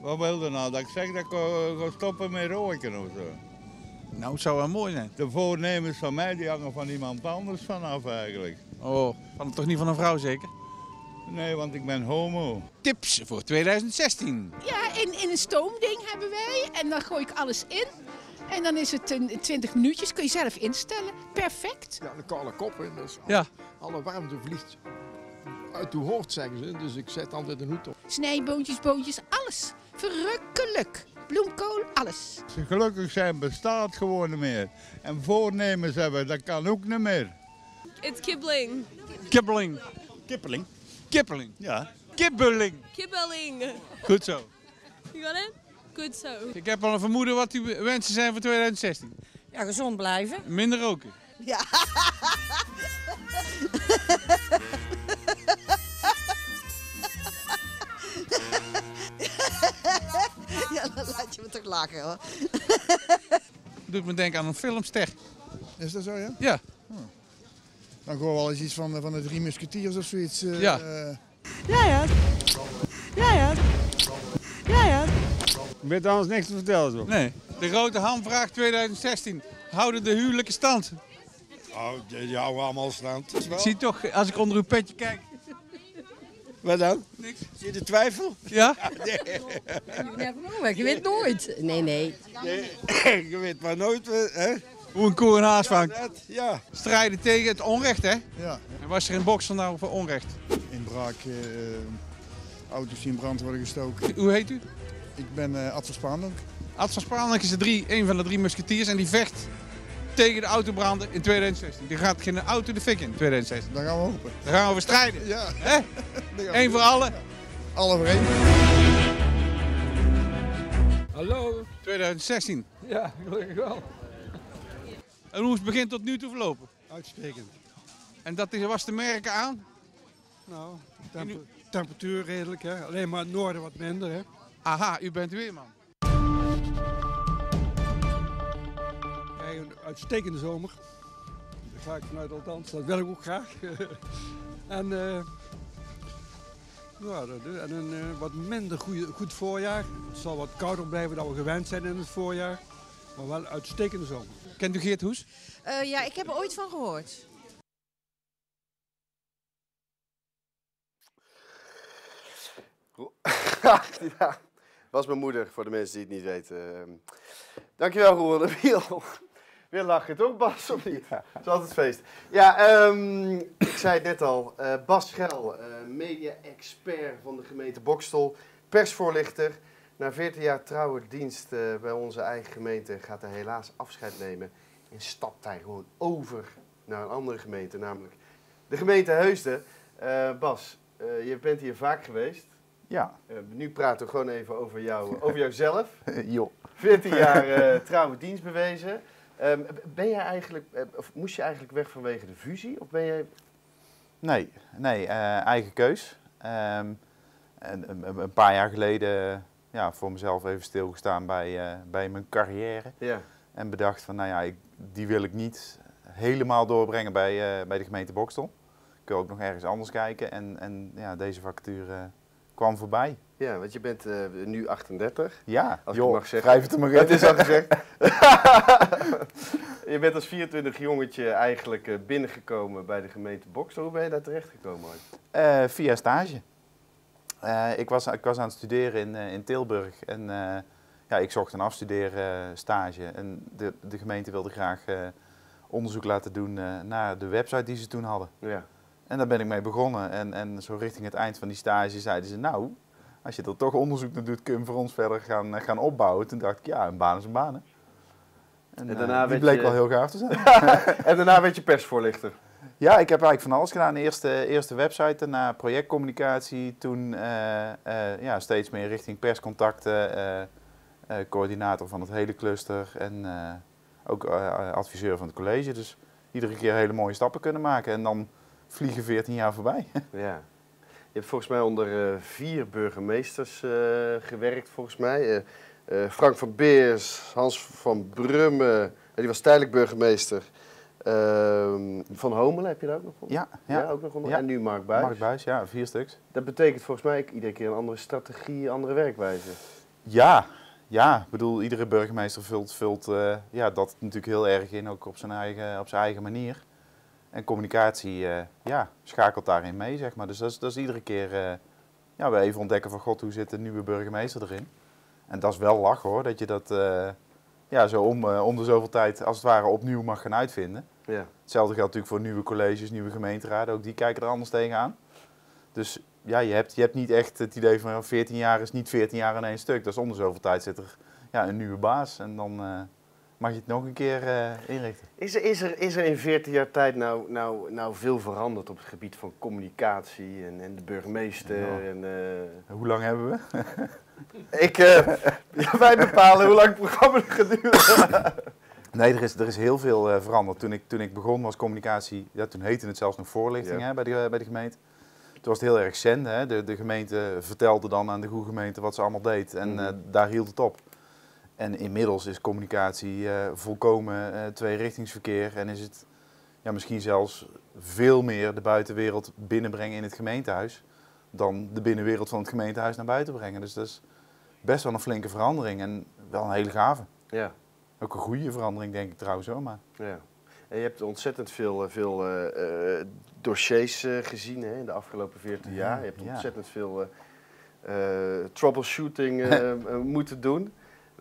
Wat wilde nou? Dat ik zeg dat ik ga stoppen met roken of zo.
Nou, het zou wel mooi zijn.
De voornemens van mij die hangen van iemand anders vanaf eigenlijk.
Oh, van, toch niet van een vrouw zeker?
Nee, want ik ben homo.
Tips voor 2016.
Ja, in, in een stoomding hebben wij. En dan gooi ik alles in. En dan is het een 20 minuutjes. Kun je zelf instellen. Perfect.
Ja, een kale kop in. Dus
Ja.
alle warmte vliegt uit uw hoofd, zeggen ze. Dus ik zet altijd een hoed op.
Snijboontjes, boontjes, alles. Verrukkelijk. Bloemkool, alles.
Gelukkig zijn bestaat gewoon niet meer. En voornemens hebben, dat kan ook niet meer.
It's kibbeling.
Kibbeling.
Kippeling?
Kippeling.
Ja.
Kibbeling.
Kibbeling.
Goed zo.
You got it? Good so.
Ik heb al een vermoeden wat uw wensen zijn voor 2016.
Ja, gezond blijven.
Minder roken.
Ja. ja, dan laat je me toch lachen hoor.
Doet me denken aan een filmster.
Is dat zo, ja?
Ja.
Dan gewoon wel eens iets van, van de drie musketiers of zoiets. eh,
Ja.
eh,
Ja, ja. Ja, ja.
weet anders niks te vertellen. Zo.
Nee. De Grote Hamvraag 2016. Houden de huwelijken stand?
Oh, die, die houden allemaal stand.
Ik zie toch, als ik onder uw petje kijk.
Wat dan?
Niks.
Zie je de twijfel?
Ja?
Je weet nooit. Nee, nee.
Nee, je weet maar nooit. eh, Hè?
Hoe een koe een haas vangt.
Ja.
Strijden tegen het onrecht, hè?
Ja.
En was er in Boksel nou voor onrecht?
Inbraak, eh, auto's die in brand worden gestoken.
Hoe heet u?
Ik ben eh Ad van Spaandonk.
Ad van Spaanlijk is de drie, een van de drie musketiers en die vecht tegen de autobranden in 2016. Die gaat geen auto de fik in 2016.
Daar gaan we hopen.
Daar gaan we voor strijden.
Ja.
Hè? Eén voor alle.
Alle voor één.
Hallo. 2016.
Ja, gelukkig wel.
En hoe is het begin tot nu toe verlopen?
Uitstekend.
En dat is, was te merken aan?
Nou, temper- temperatuur redelijk, hè. Alleen maar het noorden wat minder, hè.
Aha, u bent weerman.
Uitstekende zomer. Daar ga ik vanuit althans, dat wil ik ook graag. en eh, ja, dat- en een eh, wat minder goeie- goed voorjaar. Het zal wat kouder blijven dan we gewend zijn in het voorjaar. Maar wel een uitstekende zomer.
Kent u Geert Hoes?
Eh, ja, ik heb er ooit van gehoord.
ja, was mijn moeder, voor de mensen die het niet weten. Ehm, Dankjewel, Roel de Wiel. Weer lachen, toch Bas, of niet? Het is altijd feest. Ja, ehm, ik zei het net al. eh, Bas Schel, eh, media-expert van de gemeente Bokstel. Persvoorlichter. Na 14 jaar trouwe dienst eh, bij onze eigen gemeente gaat hij helaas afscheid nemen. En stapt hij gewoon over naar een andere gemeente, namelijk de gemeente Heusden. Bas, je bent hier vaak geweest.
Ja.
Nu praten we gewoon even over, jou, over jouzelf.
Jo.
14 jaar eh, trouwe dienst bewezen. Ehm, ben jij eigenlijk, eh, of moest je eigenlijk weg vanwege de fusie? Of ben jij...
Nee, nee eh, eigen keus. Ehm, en, een, een- paar jaar geleden ja, voor mezelf even stilgestaan bij, eh, bij mijn carrière.
Ja.
En bedacht van, nou ja, ik, die wil ik niet helemaal doorbrengen bij, bij de gemeente Bokstel. Ik wil ook nog ergens anders kijken. En, en ja, deze vacature kwam voorbij.
Ja, want je bent eh, nu 38.
Ja,
als
joh,
ik mag zeggen.
wrijf het er maar in.
Het is al gezegd. je bent als 24 jongetje eigenlijk eh, binnengekomen bij de gemeente Bokstel. Hoe ben je daar terechtgekomen?
Eh, via stage. Ik, was, ik was aan het studeren in, in Tilburg en ja, ik zocht een afstuderen stage. En de, de gemeente wilde graag onderzoek laten doen naar de website die ze toen hadden.
Ja.
En daar ben ik mee begonnen. En, en zo richting het eind van die stage zeiden ze, nou, als je er toch onderzoek naar doet, kun je hem voor ons verder gaan, eh, gaan opbouwen. Toen dacht ik, ja, een baan is een baan. hè. En,
En
eh,
daarna
die bleek
je-
wel heel gaaf te zijn.
en daarna werd je persvoorlichter.
Ja, ik heb eigenlijk van alles gedaan. Eerst de eerste website, daarna projectcommunicatie. Toen eh, ja, steeds meer richting perscontacten. coördinator van het hele cluster. En ook adviseur van het college. Dus iedere keer hele mooie stappen kunnen maken. En dan vliegen 14 jaar voorbij.
Ja. Je hebt volgens mij onder eh, vier burgemeesters eh, gewerkt, volgens mij. Eh, Frank van Beers, Hans van Brummen, die was tijdelijk burgemeester. Ehm, van Homelen heb je daar ook nog onder?
Ja, ja.
ook nog onder.
Ja.
En nu Mark Buijs.
Mark Buijs, ja, vier stuks.
Dat betekent volgens mij iedere keer een andere strategie, een andere werkwijze.
Ja, ja, ik bedoel, iedere burgemeester vult, vult ja, dat natuurlijk heel erg in, ook op zijn eigen, op zijn eigen manier. En communicatie, eh, ja, schakelt daarin mee, zeg maar. Dus dat is, dat is iedere keer, eh, ja, we even ontdekken van, god, hoe zit de nieuwe burgemeester erin? En dat is wel lachen hoor, dat je dat eh, ja, zo om, eh, om de zoveel tijd, als het ware, opnieuw mag gaan uitvinden.
Ja.
Hetzelfde geldt natuurlijk voor nieuwe colleges, nieuwe gemeenteraden, ook die kijken er anders tegenaan. Dus ja, je hebt, je hebt niet echt het idee van ja, 14 jaar is niet 14 jaar in één stuk. Dat is om de zoveel tijd zit er ja, een nieuwe baas en dan mag je het nog een keer eh, inrichten.
Is er, is, er, is er in 14 jaar tijd nou, nou, nou veel veranderd op het gebied van communicatie en, en de burgemeester? En, eh,
Hoe lang hebben we?
Ik, eh, ja, wij bepalen hoe lang het programma gaat duren.
Nee, er is, er is heel veel veranderd. Toen ik, toen ik begon was communicatie, ja, toen heette het zelfs nog voorlichting
Ja.
hè, bij, de, bij de gemeente. Toen was het heel erg zenden. Hè. De, de gemeente vertelde dan aan de goede gemeente wat ze allemaal deed. En
Mhm.
daar hield het op. En inmiddels is communicatie eh, volkomen eh tweerichtingsverkeer. En is het ja, misschien zelfs veel meer de buitenwereld binnenbrengen in het gemeentehuis. Dan de binnenwereld van het gemeentehuis naar buiten brengen. Dus dat is best wel een flinke verandering en wel een hele gave.
Ja.
Ook een goede verandering denk ik trouwens hoor, maar...
Ja. En je hebt ontzettend veel, eh, veel dossiers gezien hè, in de afgelopen 14
Ja,
jaar. Je hebt
ja.
ontzettend veel troubleshooting moeten doen.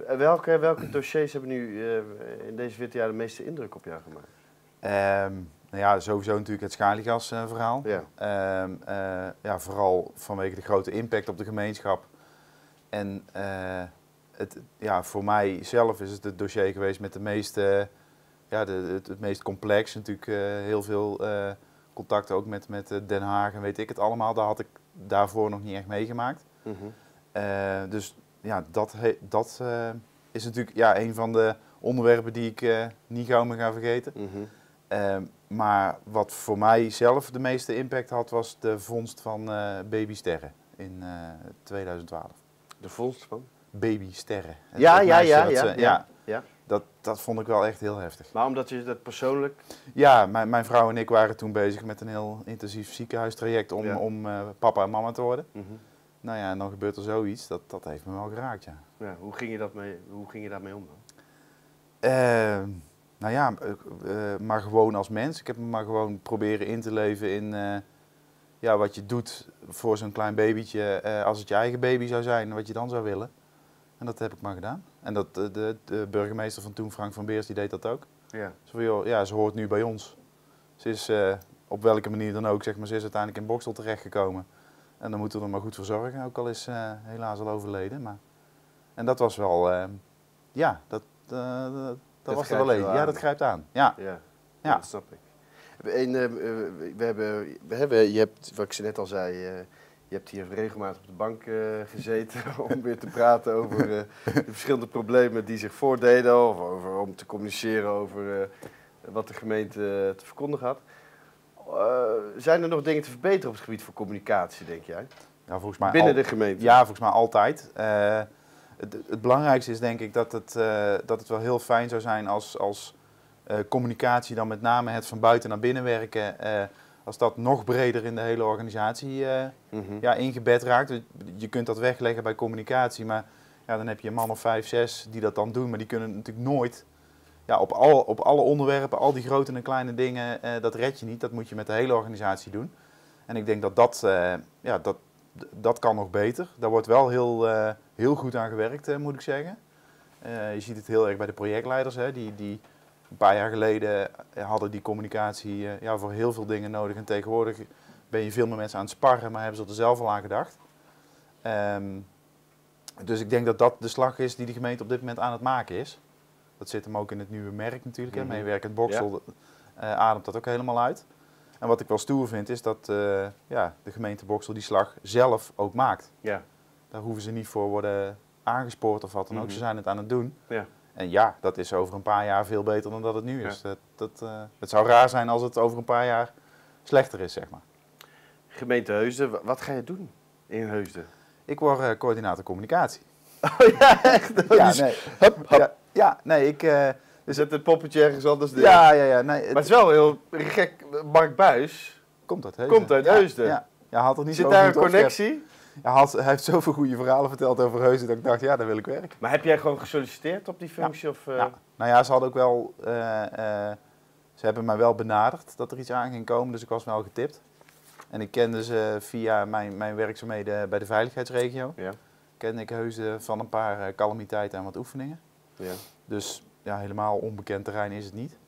Eh, Welke, welke dossiers hebben nu eh, in deze 14 jaar de meeste indruk op jou gemaakt?
Ehm, nou ja, sowieso natuurlijk het schaliegasverhaal.
Ja.
Ehm, eh, ja, vooral vanwege de grote impact op de gemeenschap. En eh, het, ja, voor mij zelf is het het dossier geweest met de meeste, ja, de, het, het meest complex. Natuurlijk eh, heel veel eh, contacten ook met, met eh, Den Haag en weet ik het allemaal. Daar had ik daarvoor nog niet echt meegemaakt.
Mhm.
Eh, dus ja, dat, dat eh, is natuurlijk ja, een van de onderwerpen die ik eh, niet gauw meer ga vergeten.
Mhm.
Eh, maar wat voor mij zelf de meeste impact had, was de vondst van eh babysterren in eh, 2012.
De vondst van?
Babysterren.
Ja, ja, ja,
dat
ja,
ze-
ja,
ja.
ja.
Dat, dat vond ik wel echt heel heftig.
Maar omdat je dat persoonlijk...
Ja, mijn, mijn vrouw en ik waren toen bezig met een heel intensief ziekenhuistraject om,
Ja.
om papa en mama te worden.
Mhm.
Nou ja, en dan gebeurt er zoiets, dat, dat heeft me wel geraakt, ja.
Ja, hoe, ging je dat mee, hoe ging je daarmee om dan?
Eh, nou ja, eh, eh, maar gewoon als mens. Ik heb me maar gewoon proberen in te leven in eh, ja, wat je doet voor zo'n klein babytje. als het je eigen baby zou zijn, wat je dan zou willen. En dat heb ik maar gedaan. En dat, de, de burgemeester van toen, Frank van Beers, die deed dat ook.
Ja.
Zo van, joh, ja, ze hoort nu bij ons. Ze is op welke manier dan ook, zeg maar, ze is uiteindelijk in Boksel terechtgekomen. En dan moeten we er maar goed voor zorgen, ook al is eh, helaas al overleden. Maar... En dat was wel, eh, ja, dat, eh, dat, dat was er wel een. Ja, dat grijpt aan. Ja.
Ja,
Ja.
dat snap ik. En, we hebben, we hebben, je hebt, wat ik ze net al zei, je hebt hier regelmatig op de bank gezeten om weer te praten over de verschillende problemen die zich voordeden. Of over, om te communiceren over wat de gemeente te verkondigen had. Eh, zijn er nog dingen te verbeteren op het gebied van communicatie, denk jij?
Ja, volgens mij
Binnen
al-
de gemeente?
Ja, volgens mij altijd. Eh, het, het belangrijkste is denk ik dat het, eh, dat het wel heel fijn zou zijn als, als communicatie, dan met name het van buiten naar binnen werken, als dat nog breder in de hele organisatie
Mhm.
ja, ingebed raakt. Je- Je kunt dat wegleggen bij communicatie, maar ja, dan heb je een man of vijf, zes die dat dan doen, maar die kunnen natuurlijk nooit ja, op, al, op alle onderwerpen, al die grote en kleine dingen, eh, dat red je niet. Dat moet je met de hele organisatie doen. En ik denk dat dat, eh, ja, dat, dat kan nog beter. Daar wordt wel heel, eh, heel goed aan gewerkt, moet ik zeggen. Je ziet het heel erg bij de projectleiders, hè, die, die een paar jaar geleden hadden die communicatie ja, voor heel veel dingen nodig. En tegenwoordig ben je veel meer mensen aan het sparren, maar hebben ze er zelf al aan gedacht. Ehm, dus ik denk dat dat de slag is die de gemeente op dit moment aan het maken is. Dat zit hem ook in het nieuwe merk natuurlijk.
Mhm.
hè. Meewerkend Boksel eh, ademt dat ook helemaal uit. En wat ik wel stoer vind is dat eh, ja, de gemeente Boksel die slag zelf ook maakt.
Ja.
Daar hoeven ze niet voor worden aangespoord of wat dan ook.
Mhm.
Ze zijn het aan het doen.
Ja.
En ja, dat is over een paar jaar veel beter dan dat het nu is. Dat, dat, eh, het zou raar zijn als het over een paar jaar slechter is, zeg maar.
Gemeente Heusden, wa- wat ga je doen in Heusden?
Ik word coördinator communicatie.
Oh ja, echt?
Ja,
Dus-
nee.
Hup, hup.
Ja, ja, nee, ik... eh,
Dus zet het poppetje ergens anders neer.
ja, ja, ja. Nee,
Maar het is wel heel gek. Mark Buis
Komt uit Heusden.
komt uit Heusden.
Ja, ja, had er niet
Zit daar een connectie?
Ja, had, hij heeft zoveel goede verhalen verteld over Heusden dat ik dacht, ja, daar wil ik werken.
Maar heb jij gewoon gesolliciteerd op die functie? Of, eh?
Nou ja, ze hadden ook wel... eh, ze hebben mij wel benaderd dat er iets aan ging komen, dus ik was wel getipt. En ik kende ze via mijn, mijn werkzaamheden bij de veiligheidsregio.
Ja.
Kende ik Heusden van een paar eh, calamiteiten en wat oefeningen.
Ja.
Dus ja, helemaal onbekend terrein is het niet.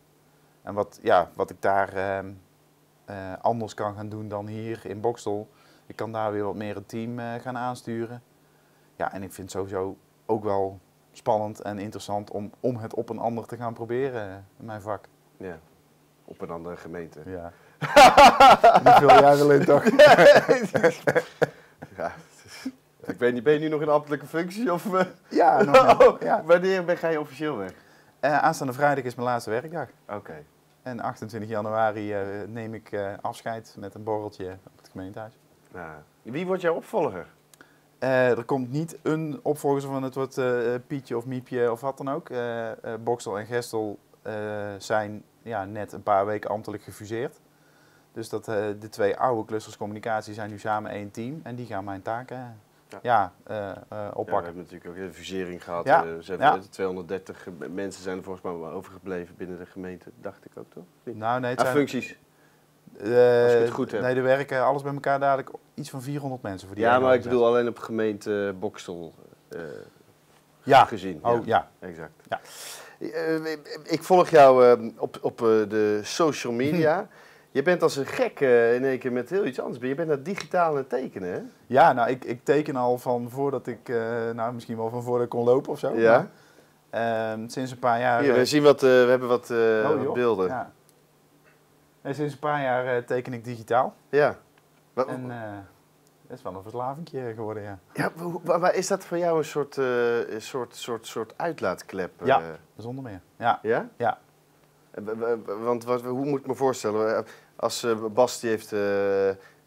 En wat, ja, wat ik daar ehm, eh, anders kan gaan doen dan hier in Bokstel, ik kan daar weer wat meer een team eh, gaan aansturen. Ja, en ik vind het sowieso ook wel spannend en interessant om, om het op een ander te gaan proberen in mijn vak.
Ja. Op een andere gemeente.
Ja. Vul jij wel in, toch?
ja. Ik weet niet, ben je nu nog in ambtelijke functie? Of, eh?
Ja, nog.
Oh,
Ja.
Wanneer ben, ga je officieel weg?
Eh, aanstaande vrijdag is mijn laatste werkdag.
Oké.
En 28 januari eh, neem ik afscheid met een borreltje op het gemeentehuis.
Nou, wie wordt jouw opvolger?
Er komt niet een opvolger van het wordt Pietje of Miepje of wat dan ook. Boksel en Gestel zijn ja, net een paar weken ambtelijk gefuseerd. Dus dat, de twee oude clusters communicatie zijn nu samen één team en die gaan mijn taken ja, eh, eh,
Ja, we
oppakken.
hebben natuurlijk ook een fusering gehad.
Ja,
Eh, ze
ja.
hebben 230 mensen zijn er volgens mij overgebleven binnen de gemeente, dacht ik ook toch?
Nou, nee, het
Ah,
zijn-
functies.
Eh,
Als ik het goed heb.
Nee, er werken alles bij elkaar dadelijk iets van 400 mensen voor die
Ja, maar ik bedoel alleen op gemeente Bokstel eh,
Ja.
gezien.
Oh, ja.
Exact.
Ja.
Eh, ik- volg jou eh, op, op eh, de social media. Je bent als een gek eh, in één keer met heel iets anders. Je bent naar digitaal aan het tekenen, hè?
Ja, nou, ik, ik teken al van voordat ik, eh, nou, misschien wel van voordat ik kon lopen of zo.
Ja.
maar, ehm, sinds een paar jaar...
Hier, we,
eh,
zien wat, we hebben wat,
oh,
wat beelden.
Ja. Nee, sinds een paar jaar teken ik digitaal.
Ja. Wat-
En dat is wel een verslavingje geworden, ja.
Ja, maar, maar is dat voor jou een soort, soort, soort, soort uitlaatklep?
Ja, zonder meer. Ja.
Ja?
Ja.
Want wat, hoe moet ik me voorstellen? Als eh, Bas die heeft, eh,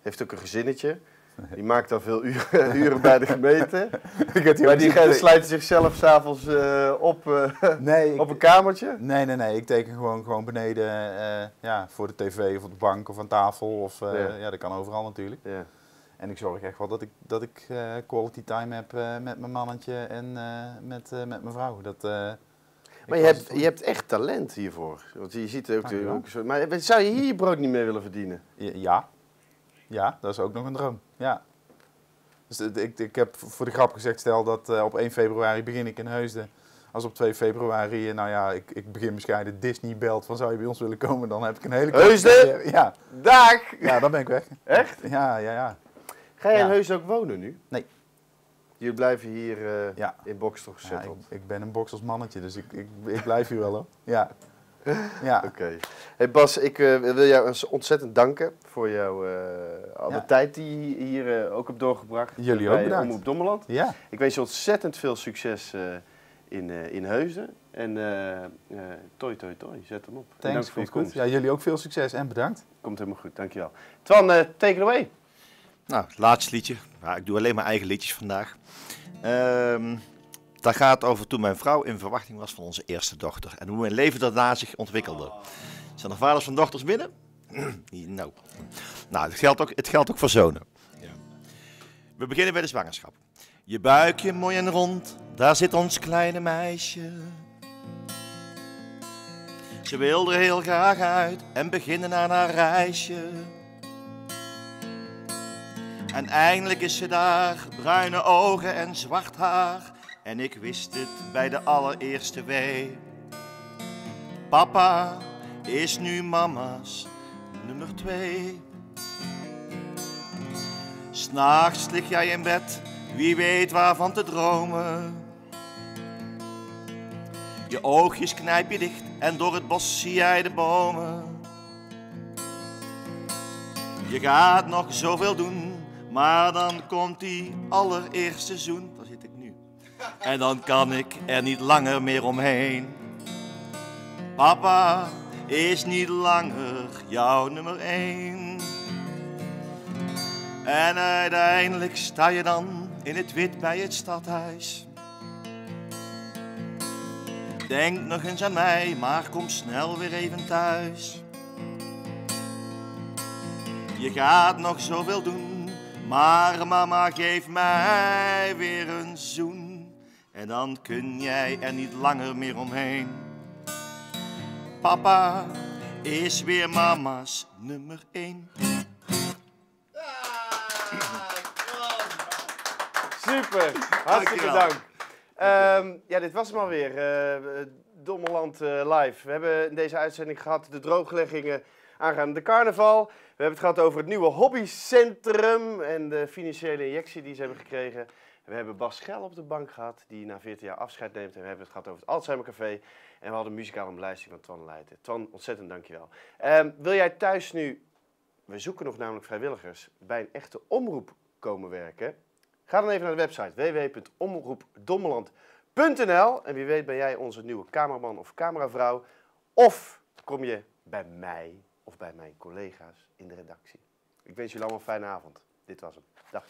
heeft ook een gezinnetje. Die maakt dan veel uren, uren bij de gemeente.
Die
maar die sluit zichzelf s'avonds eh op,
Nee, ik-
op een kamertje.
Nee, nee, nee. Ik teken gewoon, gewoon beneden ja, voor de tv of op de bank of aan tafel. Of,
Ja.
ja. dat kan overal natuurlijk.
Ja.
En ik zorg echt wel dat ik, dat ik quality time heb met mijn mannetje en met, met mijn vrouw. Dat,
Maar je hebt, je hebt echt talent hiervoor. Want je ziet ook, de, ook Maar zou je hier je brood niet mee willen verdienen?
Ja. Ja, dat is ook nog een droom. Ja. Dus ik, ik heb voor de grap gezegd, stel dat eh, op 1 februari begin ik in Heusden. Als op 2 februari, eh, nou ja, ik, ik begin bescheiden Disney belt van zou je bij ons willen komen, dan heb ik een hele
Heusden?
Ja.
Dag!
Ja, dan ben ik weg.
Echt?
Ja, ja, ja.
Ga jij
Ja.
in Heus ook wonen nu?
Nee.
Jullie blijven hier eh,
Ja.
in
Ja,
gezet.
ik, ik ben een box als mannetje, dus ik, ik, ik blijf hier wel hoor. Ja. Ja.
Oké. Hey Bas, ik eh, wil jou ontzettend danken voor jouw eh, alle
Ja.
tijd die je hier ook hebt doorgebracht.
Jullie ook bedankt.
Omroep Dommeland.
Ja.
Ik wens je ontzettend veel succes in, in Heusden. En toi, toi, toi. Zet hem op. En
Thanks,
dank voor je komst.
Ja, jullie ook veel succes en bedankt.
Komt helemaal goed, dankjewel. Twan, take it away.
Nou, laatste liedje. Ja, ik doe alleen mijn eigen liedjes vandaag. Ehm dat gaat over toen mijn vrouw in verwachting was van onze eerste dochter. En hoe mijn leven daarna zich ontwikkelde. Zijn er vaders van dochters binnen? nou. Nou, het geldt ook, het geldt ook voor zonen. We beginnen bij de zwangerschap. Je buikje mooi en rond, daar zit ons kleine meisje. Ze wil er heel graag uit en beginnen aan haar reisje. En eindelijk is ze daar, bruine ogen en zwart haar. En ik wist het bij de allereerste wee. Papa is nu mama's nummer twee. S'nachts lig jij in bed, wie weet waarvan te dromen. Je oogjes knijp je dicht en door het bos zie jij de bomen. Je gaat nog zoveel doen, maar dan komt die allereerste zoen. Daar zit ik nu. En dan kan ik er niet langer meer omheen. Papa is niet langer jouw nummer één. En uiteindelijk sta je dan in het wit bij het stadhuis. Denk nog eens aan mij, maar kom snel weer even thuis. Je gaat nog zoveel doen, maar mama geeft mij weer een zoen. En dan kun jij er niet langer meer omheen. Papa is weer mama's nummer één.
Super, hartstikke dank. Ehm, ja, dit was hem alweer. eh Dommeland eh, live. We hebben in deze uitzending gehad de droogleggingen aangaande de carnaval. We hebben het gehad over het nieuwe hobbycentrum en de financiële injectie die ze hebben gekregen. We hebben Bas Schel op de bank gehad, die na 14 jaar afscheid neemt. En we hebben het gehad over het Alzheimer Café. En we hadden een muzikale beluistering van Twan Leijten. Twan, ontzettend dankjewel. Ehm wil jij thuis nu, we zoeken nog namelijk vrijwilligers, bij een echte omroep komen werken? Ga dan even naar de website www.omroepdommeland.nl en wie weet ben jij onze nieuwe cameraman of cameravrouw. Of kom je bij mij of bij mijn collega's in de redactie. Ik wens jullie allemaal een fijne avond. Dit was hem. Dag.